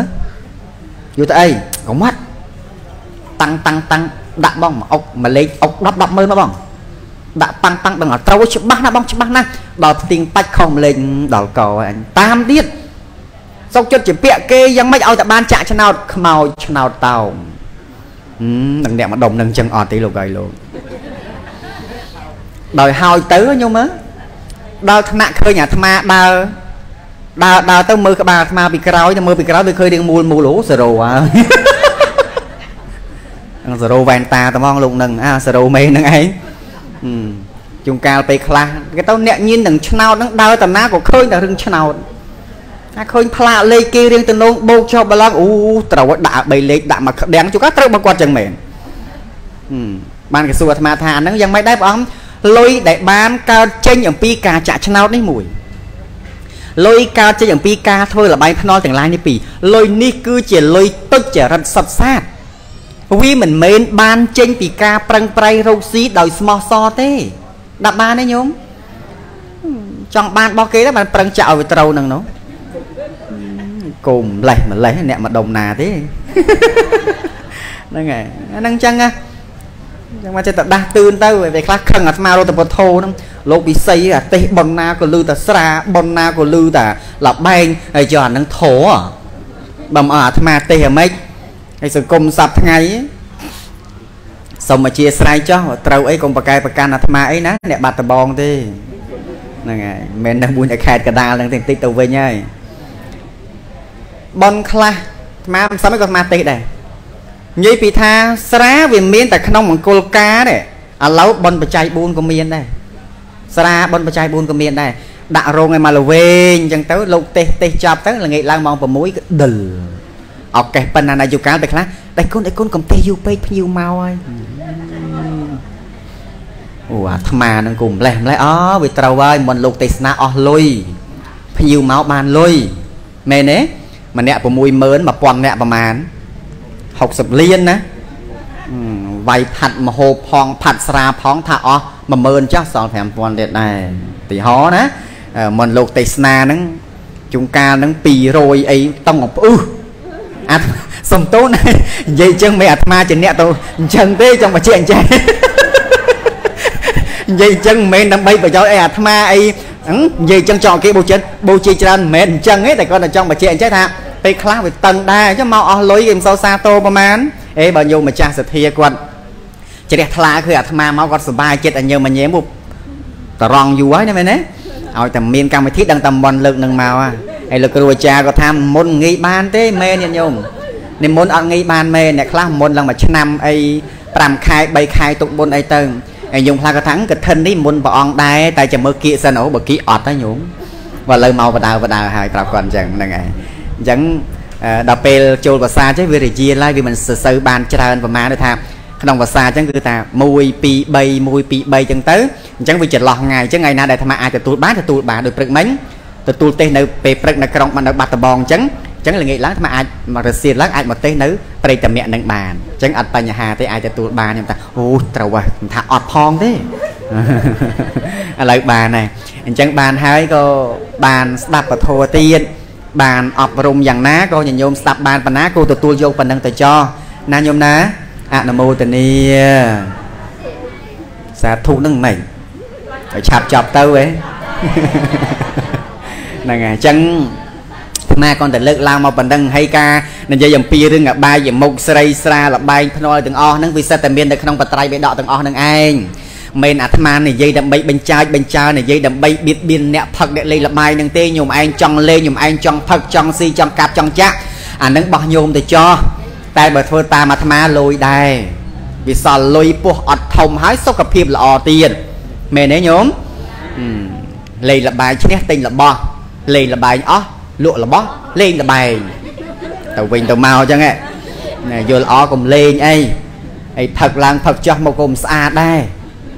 យូរទៅអីកុំមាត់តាំងតាំងតាំងដាក់បងមកអុកមកលេខអុក10 100000មកបងដាក់ប៉ាំងប៉ាំងដឹងឲ្យត្រូវច្បាស់ណាបងច្បាស់ណាដល់ផ្ទៀងបាច់ខុសលេខដល់កអញតាមទៀតសុកចិត្តជាពាក្យគេយ៉ាងម៉េចឲ្យតែបានចាក់ឆ្នោតខ្មោចឆ្នោតតោងនឹងអ្នកម្ដុំនឹងចឹងអត់ទេលោកអើយលោកដោយហើយទៅញោមមើលដល់ថ្នាក់ឃើញអាត្មាដើរ ដើរដើរទៅមើលក្បាលអាត្មាពីក្រោយទៅមើលពីក្រោយដូចឃើញរៀងមូលមូលអូសេរ៉ូហើយហ្នឹងសេរ៉ូវ៉ែនតាត្មងលោកនឹងអាសេរ៉ូមេហ្នឹងឯងជួនកាលពេលខ្លះគេទៅអ្នកញៀននឹងឆ្នោតហ្នឹងដើរតាណាក៏ឃើញតែរឿងឆ្នោតតែឃើញផ្លាកលេខគេរៀងទៅនងបោកចុះបឡងអូត្រូវដាក់3លេខដាក់មកក្តាំងជួនកាលត្រូវមកគាត់ចឹងមែនបានគេសួរអាត្មាថាហ្នឹងយ៉ាងម៉េចដែរព្រះអង្គលុយដែលបានកើតចេញអំពីការចាក់ឆ្នោតនេះមួយ លុយកើតចេញអំពីការធ្វើលបាយភ្នល់ទាំងឡាយនេះពីរលុយនេះគឺជាលុយទុច្ចរិតសុទ្ធសាធវាមិនមែនបានចេញពីការប្រឹងប្រែងរកស៊ីដោយស្មោះសរទេដាក់បានទេញោមចង់បានរបស់គេទៅបានប្រឹងចាក់ឲ្យវាត្រូវនឹងនោះកុំម្លេះម្លេះអ្នកមកដុំណាទេហ្នឹងហើយហ្នឹងចឹងណា ចឹងមកចិត្តដាស់តឿនទៅវាខ្លះខឹងអាត្មារតពុទ្ធោហ្នឹងលោកពិសីអាទេសប៉ុនណាក៏លឺតែស្រាប៉ុនណាក៏លឺតែលបែងហើយចុះអាហ្នឹងធរបើមកអាត្មាទេសអាម៉េចហើយសង្គមសັບថ្ងៃសូមអធិស្ឋានចុះត្រូវអីកុំប្រកែប្រកាន់អាត្មាអីណាអ្នកបាត់ដបងទេហ្នឹងហើយមិនមែននៅមួយខេត្តកដាលហ្នឹងតិចទៅវិញហើយប៉ុនខ្លះអាត្មាមិនសមក៏អាត្មាទេសដែរ និយាយពីថាស្រាវាមានតែក្នុងមង្គលការទេឥឡូវប៉ុនបច្ច័យ4ក៏មានដែរស្រាប៉ុនបច្ច័យ4ក៏មានដែរដាក់រោងឲ្យមកលវែងអញ្ចឹងទៅលោកទេសទេសចាប់ទៅល្ងាចឡើងម៉ោង6ក៏ដិលអកេះប៉ុណ្ណាណាយុកាលទៅខ្លះដៃគុណដៃគុណកំទេយូរពេកភ្ញៀវមកហើយអូអាត្មានឹងគុំម្លេះម្លេះអូវាត្រូវហើយមុនលោកទេសនាអស់លុយភ្ញៀវមកបានលុយមែនទេម្នាក់60000 1000នាក់ប្រមាណ 60លានណាវាយផាត់មហូបផងផាត់ស្រាផងថាអស់10000ចាស់សល់5000ទៀតដែរទីហោណាមុនលោកទេសនាហ្នឹងជុងកាលហ្នឹង200អីតង់ផ្អ៊ុសអាសំតូននិយាយចឹងមិនអាត្មាជាអ្នកទៅអញ្ចឹងទេចង់បញ្ជាក់អញ្ចឹងនិយាយអញ្ចឹងមិនមែនដើម្បីប្រយោជន៍អីអាត្មាអីនិយាយអញ្ចឹងចង់គេបូចិត្តបូជាច្រើនមិនមែនអញ្ចឹងទេតែគាត់តែចង់បញ្ជាក់អញ្ចឹងថា ពេលខ្លះវាតឹងដែរអញ្ចឹងមកអស់លុយគេមិនសូវសាទរប្រហែលអេបើញោមម្ចាស់សទ្ធាគាត់ជ្រះថ្លាគឺអាត្មាមកគាត់សុបាយចិត្តឲ្យញើមញែមតរងយូរហើយណាមែនទេឲ្យតែមានកម្មវិធីដឹងតែមុនលើកនឹងមកហើយលោកគ្រូអាចារ្យគាត់ថាមុនងាយបានទេមែនញាតិញោមនិមន្តអត់ងាយបានមែនអ្នកខ្លះមុនឡើងមួយឆ្នាំអី5ខែ3ខែទុកមុនអីទៅហើយញោមខ្លះគាត់ថាកឋិននេះមុនព្រះអង្គដែរតែចាំមើលគៀកសិនអូបើគៀកអត់ហើយញោមបើលើមកបដៅបដៅហើយប្រាប់គាត់អញ្ចឹងហ្នឹងហើយ អញ្ចឹងដល់ពេលចូលភាសាចេះវារជាឡើយវាមិនសរសើរបានច្រើនប្រហែលថាក្នុងភាសាអញ្ចឹងគឺថា1 2 3 1 2 3អញ្ចឹងទៅអញ្ចឹងវាចន្លោះថ្ងៃអញ្ចឹងថ្ងៃណាដែលអាត្មាអាចទទួលបានទទួលបានដោយព្រឹកមិញទទួលទេសនៅពេលព្រឹកនៅក្រុងនៅបាត់ដំបងអញ្ចឹងអញ្ចឹងល្ងាចឡើងអាត្មាអាចមករសៀលឡើងអាចមកទេសនៅព្រៃតមៈនឹងបានអញ្ចឹងអត់បញ្ហាទេអាចទទួលបានខ្ញុំថាអូត្រូវហ่ะខ្ញុំថាអត់ផងទេឥឡូវបានហើយអញ្ចឹងបានហើយក៏បានស្ដាប់ពធទៀត បានអប់រំយ៉ាងណាក៏ញញោមស្ដាប់បានប៉ុណ្ណាក៏ទទួលយកប៉ុណ្ណឹងទៅចោះណាញោមណាអនុមោទនីសាធុនឹងមិនឲ្យឆាប់ចប់ទៅហ៎ហ្នឹងហើយអញ្ចឹងអាមាគាត់តែលើកឡើងមកប៉ុណ្ណឹងហើយការនិយាយអំពីរឿងអបាយមុខស្រីស្រាលបែងភ្នាល់ទាំងអស់ហ្នឹងវាសិតតែមាននៅក្នុងបត្រៃបេដកទាំងអស់ហ្នឹងឯង មិនអាត្មានិយាយដើម្បីបញ្ចាចបញ្ចើនិយាយដើម្បីបៀតបៀនអ្នកផឹកអ្នកលេងលបាយនឹងទេញោមឯងចង់លេងញោមឯងចង់ផឹកចង់ស៊ីចង់កាប់ចង់ចាក់អានឹងបោះញោមទៅចោះតែបើធ្វើតាមអាត្មាលុយដែរវាសល់លុយពោះអត់ធំហើយសុខភាពល្អទៀតមែនទេញោមលេងលបាយឈ្នះទិញរបស់លេងលបាយអស់លក់របស់លេងលបែងទៅវិញទៅមកអញ្ចឹងណាយល់ល្អកុំលេងអីអីផឹកឡើងផឹកចោះមកក៏មិនស្អាតដែរ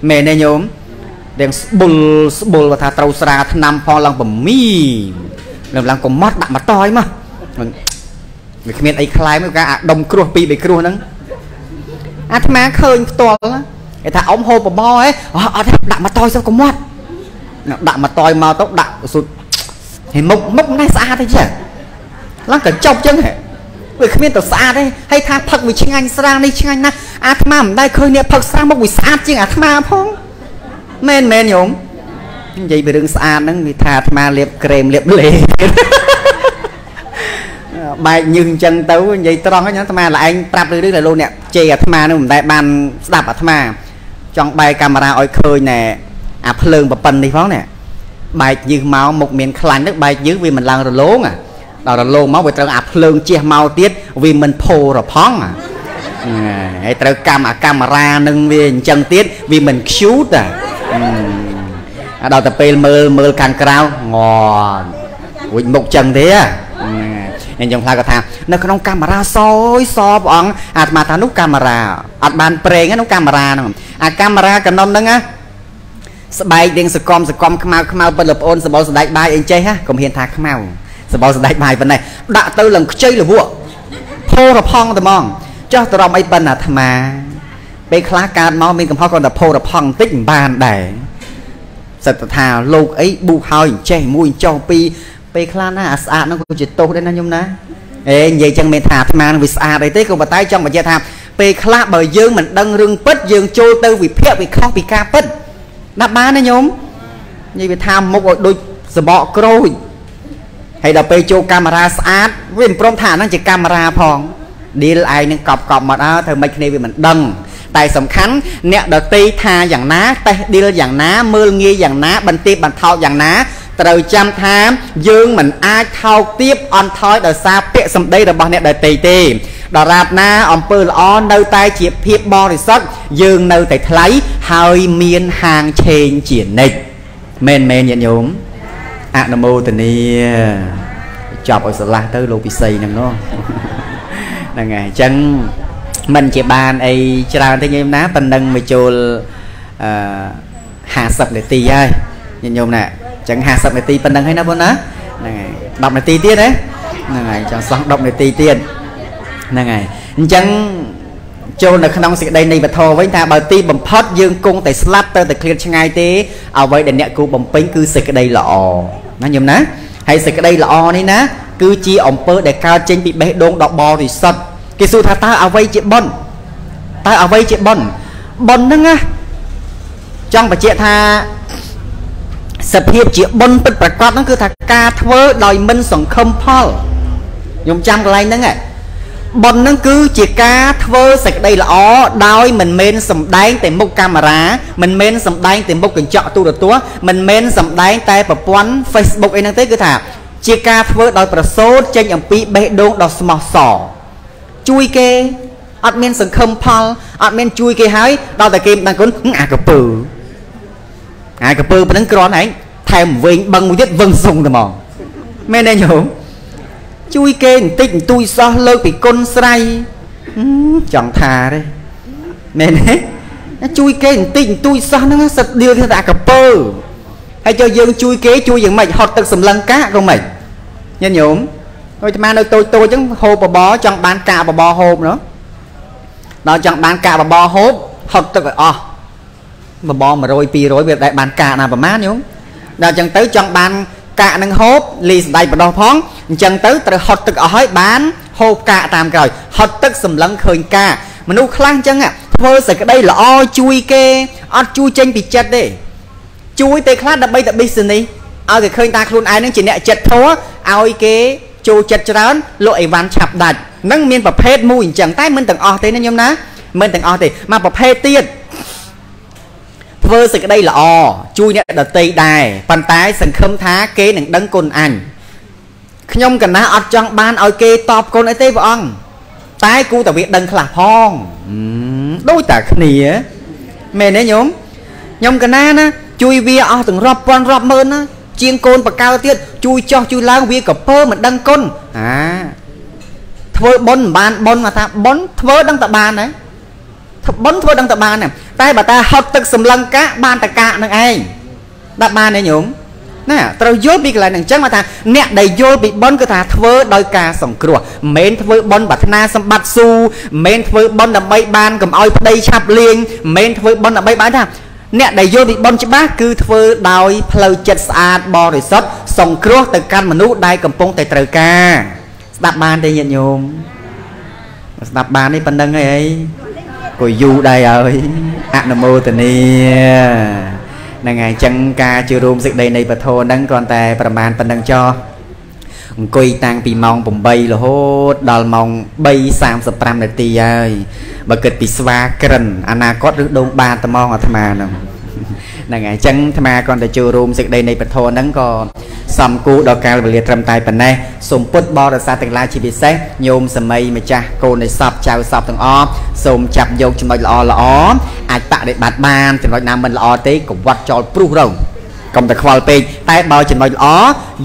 មែនទេញោមទាំងស្បុលស្បុលថាត្រូវស្រាឆ្នាំផងឡើងបមី ឡើងឡើងកំមត់ដាក់មកតយមកវាគ្មានអីខ្លែមការអាដុំគ្រោះពីរបីគ្រោះហ្នឹងអាត្មាឃើញផ្ទាល់គេថាអ៊ំហូបបបហ៎អត់ទេដាក់មកតយសុំកំមត់ដាក់មកតយមកទៅដាក់សុទ្ធហើយមុខមុខមិនដែរស្អាតទេចាឡើងកញ្ចប់ចឹងហ៎ វាគ្មានទៅស្អាតទេហើយថាផឹកវាឆ្ងាញ់ស្រានេះឆ្ងាញ់ណាស់អាត្មាមិនដែរឃើញអ្នកផឹកស្រាមុខវាស្អាតជាងអាត្មាផងមែនមែនញោមនិយាយពីរឿងស្អាតហ្នឹងវាថាអាត្មាលាបក្រែមលាបលេបែកញឹងអញ្ចឹងទៅនិយាយត្រង់ហ្នឹងអាត្មាឡឯងប្រាប់ឬឬលោកអ្នកជេរអាត្មានឹងមិនដែលបានស្ដាប់អាត្មា ចង់បែកកាមេរ៉ាឲ្យឃើញណែអាភ្លើងប្រប៉ិននេះផងណែបែកញើសមកមុខមានខ្លាញ់ទៅបែកញើសវាមិនឡើងរលោង ដល់រលោងមកវាត្រូវអាភ្លើងជះមកទៀតវាមិនផូរផង់ហើយត្រូវកម្មអាកាមេរ៉ានឹងវាអញ្ចឹងទៀតវាមិន cute អាដល់ទៅពេលមើលមើលខាងក្រៅងន់វិញមុខចឹងទេអញ្ចឹងផ្លាគាត់ថានៅក្នុងកាមេរ៉ាសយសព្រះអង្គអាត្មាថានោះកាមេរ៉ាអត់បានប្រេងនោះកាមេរ៉ាហ្នឹងអាកាមេរ៉ាកណ្ដុំហ្នឹងណាស្បែករៀងសកំសកំខ្មៅខ្មៅពិតលប្អូនសបោសដែកបាយអីចេះហ่ะកុំហ៊ានថាខ្មៅ សបោសដែកបាយប៉ុណ្ណេះដាក់ទៅឡើងខ្ចីលវក់ផោរផង់តែហ្មងចោះតរំអីប៉ុណ្ណាអាត្មាពេលខ្លះកើតមកមានកំហុសគាត់តែផោរផង់បន្តិចមិនបានដែរសិតថាលោកអីប៊ូហើយចេះមួយចោះពីរពេលខ្លះណាអាស្អាតហ្នឹងក៏ជាទោសដែរណាខ្ញុំណាអេនិយាយចឹងមានថាអាត្មានឹងវាស្អាតអីទេក៏ប៉ុន្តែចង់បញ្ជាក់ថាពេលខ្លះបើយើងមិនដឹងរឿងពិតយើងចូលទៅវិភាគវិខុសពីការពិតណាស់បានណាញោមនិយាយវាថាមុខឲ្យដូចសបកក្រូច ហើយដល់ពេលចូលកាមេរ៉ាស្អាតវាមិនព្រមថាហ្នឹងជាកាមេរ៉ាផងឌីលឯងនឹងកប់កប់មកអើធ្វើមិនគ្នាវាមិនដឹងតែសំខាន់អ្នកដតីថាយ៉ាងណាតេះឌីលយ៉ាងណា មើលងាយយ៉ាងណាបន្ទាបបន្ថោកយ៉ាងណាត្រូវចាំថាយើងមិនអាចថោកទាបអន់ថយដោយសារពាក្យសម្ដីរបស់អ្នកដតីទេដរាបណាអំពើល្អនៅតែជាភាពបរិសុទ្ធយើងនៅតែថ្លៃហើយមានហាងឆេងជានិច្ចមែនមែនញាតិញោម អនុមោទនាចប់ឲ្យស្រឡះទៅលោកពិសីហ្នឹងនោះហ្នឹងហើយអញ្ចឹងមិនជាបានអីច្រើនទេញោមណាប៉ុណ្ណឹងមកចូលអឺ50នាទីហើយញាតិញោមណាអញ្ចឹង50នាទីប៉ុណ្ណឹងហើយណាបងណាហ្នឹងហើយ10នាទីទៀតណាហ្នឹងហើយចង់សោះ10នាទីទៀតហ្នឹងហើយអញ្ចឹង ចូលនៅក្នុងសេចក្តីនៃវធវិញថាបើទីបំផុតយើងគង់តែស្លាប់ទៅតែឃ្លាតឆ្ងាយទេអ្វីដែលអ្នកគូបំពេញគឺសេចក្តីល្អណាញោមណាហើយសេចក្តីល្អនេះណាគឺជាអំពើដែលកើតចេញពីបេះដូងដ៏បរិសុទ្ធគេសួរថាតើអ្វីជាបុណ្យតើអ្វីជាបុណ្យបុណ្យហ្នឹងណាចង់បញ្ជាក់ថាសភាពជាបុណ្យពិតប្រាកដហ្នឹងគឺថាការធ្វើដោយមិនសង្ឃឹមផលខ្ញុំចាំកន្លែងហ្នឹងហ៎ បុណ្យហ្នឹងគឺជាការធ្វើសេចក្តីល្អដោយមិនមែនសំដែងតែមុខកាមេរ៉ាមិនមែនសំដែងតែមុខកញ្ចក់ទូរទស្សន៍មិនមែនសំដែងតែប្រព័ន្ធ Facebook អីហ្នឹងទេគឺថា ជាការធ្វើដោយប្រសូតចេញអំពីបេះដូងដ៏ស្មោះសរជួយគេអត់មានសង្ឃឹមផលអត់មានជួយគេហើយដល់តែគេមិនដឹងគុណអាកពើអាកពើប៉ុណ្ណឹងគ្រាន់ឯងថែមវិញបឹងមួយទៀតវឹងសុងតែហ្មងមែនទេញោម ជួយគេបន្តិចបន្តួចសោះលើកពីគុណស្រ័យចង់ថាទេមែនទេជួយគេបន្តិចបន្តួចសោះហ្នឹងសិតដៀលថាអាកពើហើយចុះយើងជួយគេជួយយ៉ាងម៉េចហត់ទឹកសម្លឹងកាក៏មិនញញោមដូចអាត្មានៅតូចតូចអញ្ចឹងហូបបបចង់បានកាកបបហូបណោះដល់ចង់បានកាកបបហូបហត់ទឹកឲ្យអស់បប100 200វាដែរបានកាកណាប្រមាណញោមដល់អញ្ចឹងទៅចង់បាន កាកនឹងហូបលីសដៃបដោះផងអញ្ចឹងទៅត្រូវហត់ទឹកអស់ហើយបានហូបកាកតាមក្រោយហត់ទឹកសម្លឹងឃើញកាកមនុស្សខ្លះអញ្ចឹងធ្វើសេចក្តីល្អជួយគេអត់ជួយចេញពីចិត្តទេជួយតែខ្លះដើម្បីតែ business ឲ្យគេឃើញតាខ្លួនឯងនឹងជាអ្នកចិត្តធัวឲ្យគេចូលចិត្តច្រើនលក់អីវ៉ាន់ឆាប់ដាច់នឹងមានប្រភេទមួយអញ្ចឹងតែមិនទាំងអស់ទេណាញោមណាមិនទាំងអស់ទេមកប្រភេទទៀត ធ្វើសេចក្តីល្អជួយអ្នកដតីដែរប៉ុន្តែសង្ឃឹមថាគេនឹងដឹងគុណអញខ្ញុំកណាស់អត់ចង់បានឲ្យគេតបគុណអីទេព្រះអង្គតែគូតាវាដឹងខ្លះផងដូចតែគ្នាមែនទេញោមខ្ញុំកណាណាជួយវាអស់ទាំងរាប់ពាន់រាប់ម៉ឺនណាជាងកូនបកើទៀតជួយចោះជួយឡើងវាក៏ពើមិនដឹងគុណអាធ្វើបុណ្យមិនបានបុណ្យមកថាបុណ្យធ្វើដឹងតែបានណាបុណ្យធ្វើដឹងតែបានណា តែបើតាហត់ទឹកសម្លឹងកាបានតកានឹងឯងដាក់បានទេញោមណាត្រូវយល់ពីកន្លែងហ្នឹងអញ្ចឹងមកថាអ្នកដែលយល់ពីបុណ្យគឺថាធ្វើដោយការសង្គ្រោះមិនមែនធ្វើបុណ្យប្រាថ្នាសម្បត្តិស៊ូមិនមែនធ្វើបុណ្យដើម្បីបានកុំឲ្យប្តីឆាប់លៀងមិនមែនធ្វើបុណ្យដើម្បីបានថាអ្នកដែលយល់ពីបុណ្យច្បាស់គឺធ្វើដោយផ្លូវចិត្តស្អាតបរិសុទ្ធសង្គ្រោះទៅកាន់មនុស្សដែលកំពុងតែត្រូវការស្ដាប់បានទេញាតិញោមស្ដាប់បានទេប៉ុណ្្នឹងហើយអី ក៏យូរដែរហើយអនុមោទនាហ្នឹងហើយអញ្ចឹងការជឿរួមសេចក្តីនៃពធហ្នឹងគ្រាន់តែប្រមាណប៉ុណ្្នឹងចោះអង្គុយតាំងពីម៉ោង8រហូតដល់ម៉ោង3:35នាទីហើយបើគិតពីស្វាក្រិនអនាគតឬដងបាតត្មងអាត្មាហ្នឹង ហ្នឹងហើយអញ្ចឹងអាត្មាគាត់ទៅចូលរួមសេចក្តីនៃពធហ្នឹងក៏សំគូដល់កាលវេលាត្រឹមតែប៉ុណ្ណេះសូមពុទ្ធបរិស័ទទាំងឡាយជាពិសេសញោមសម័យម្ចាស់កូននៃសពចៅសពទាំងអស់សូមចាប់យកចំណុចល្អល្អអាចបដិបត្តិបានចំណុចណាមិនល្អទេកវត្តចោលព្រុសរងកុំតែខ្វល់ពេកតែបើចំណុចល្អ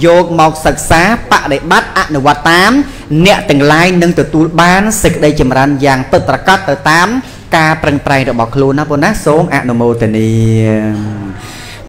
យកមកសិក្សាបដិបត្តិអនុវត្តតាម អ្នកទាំងឡាយនឹងទទួលបានសេចក្តីចម្រើនយ៉ាងពិតប្រាកដទៅតាម ការប្រឹងប្រែងរបស់ខ្លួនណាបងណាសូមអនុមោទនា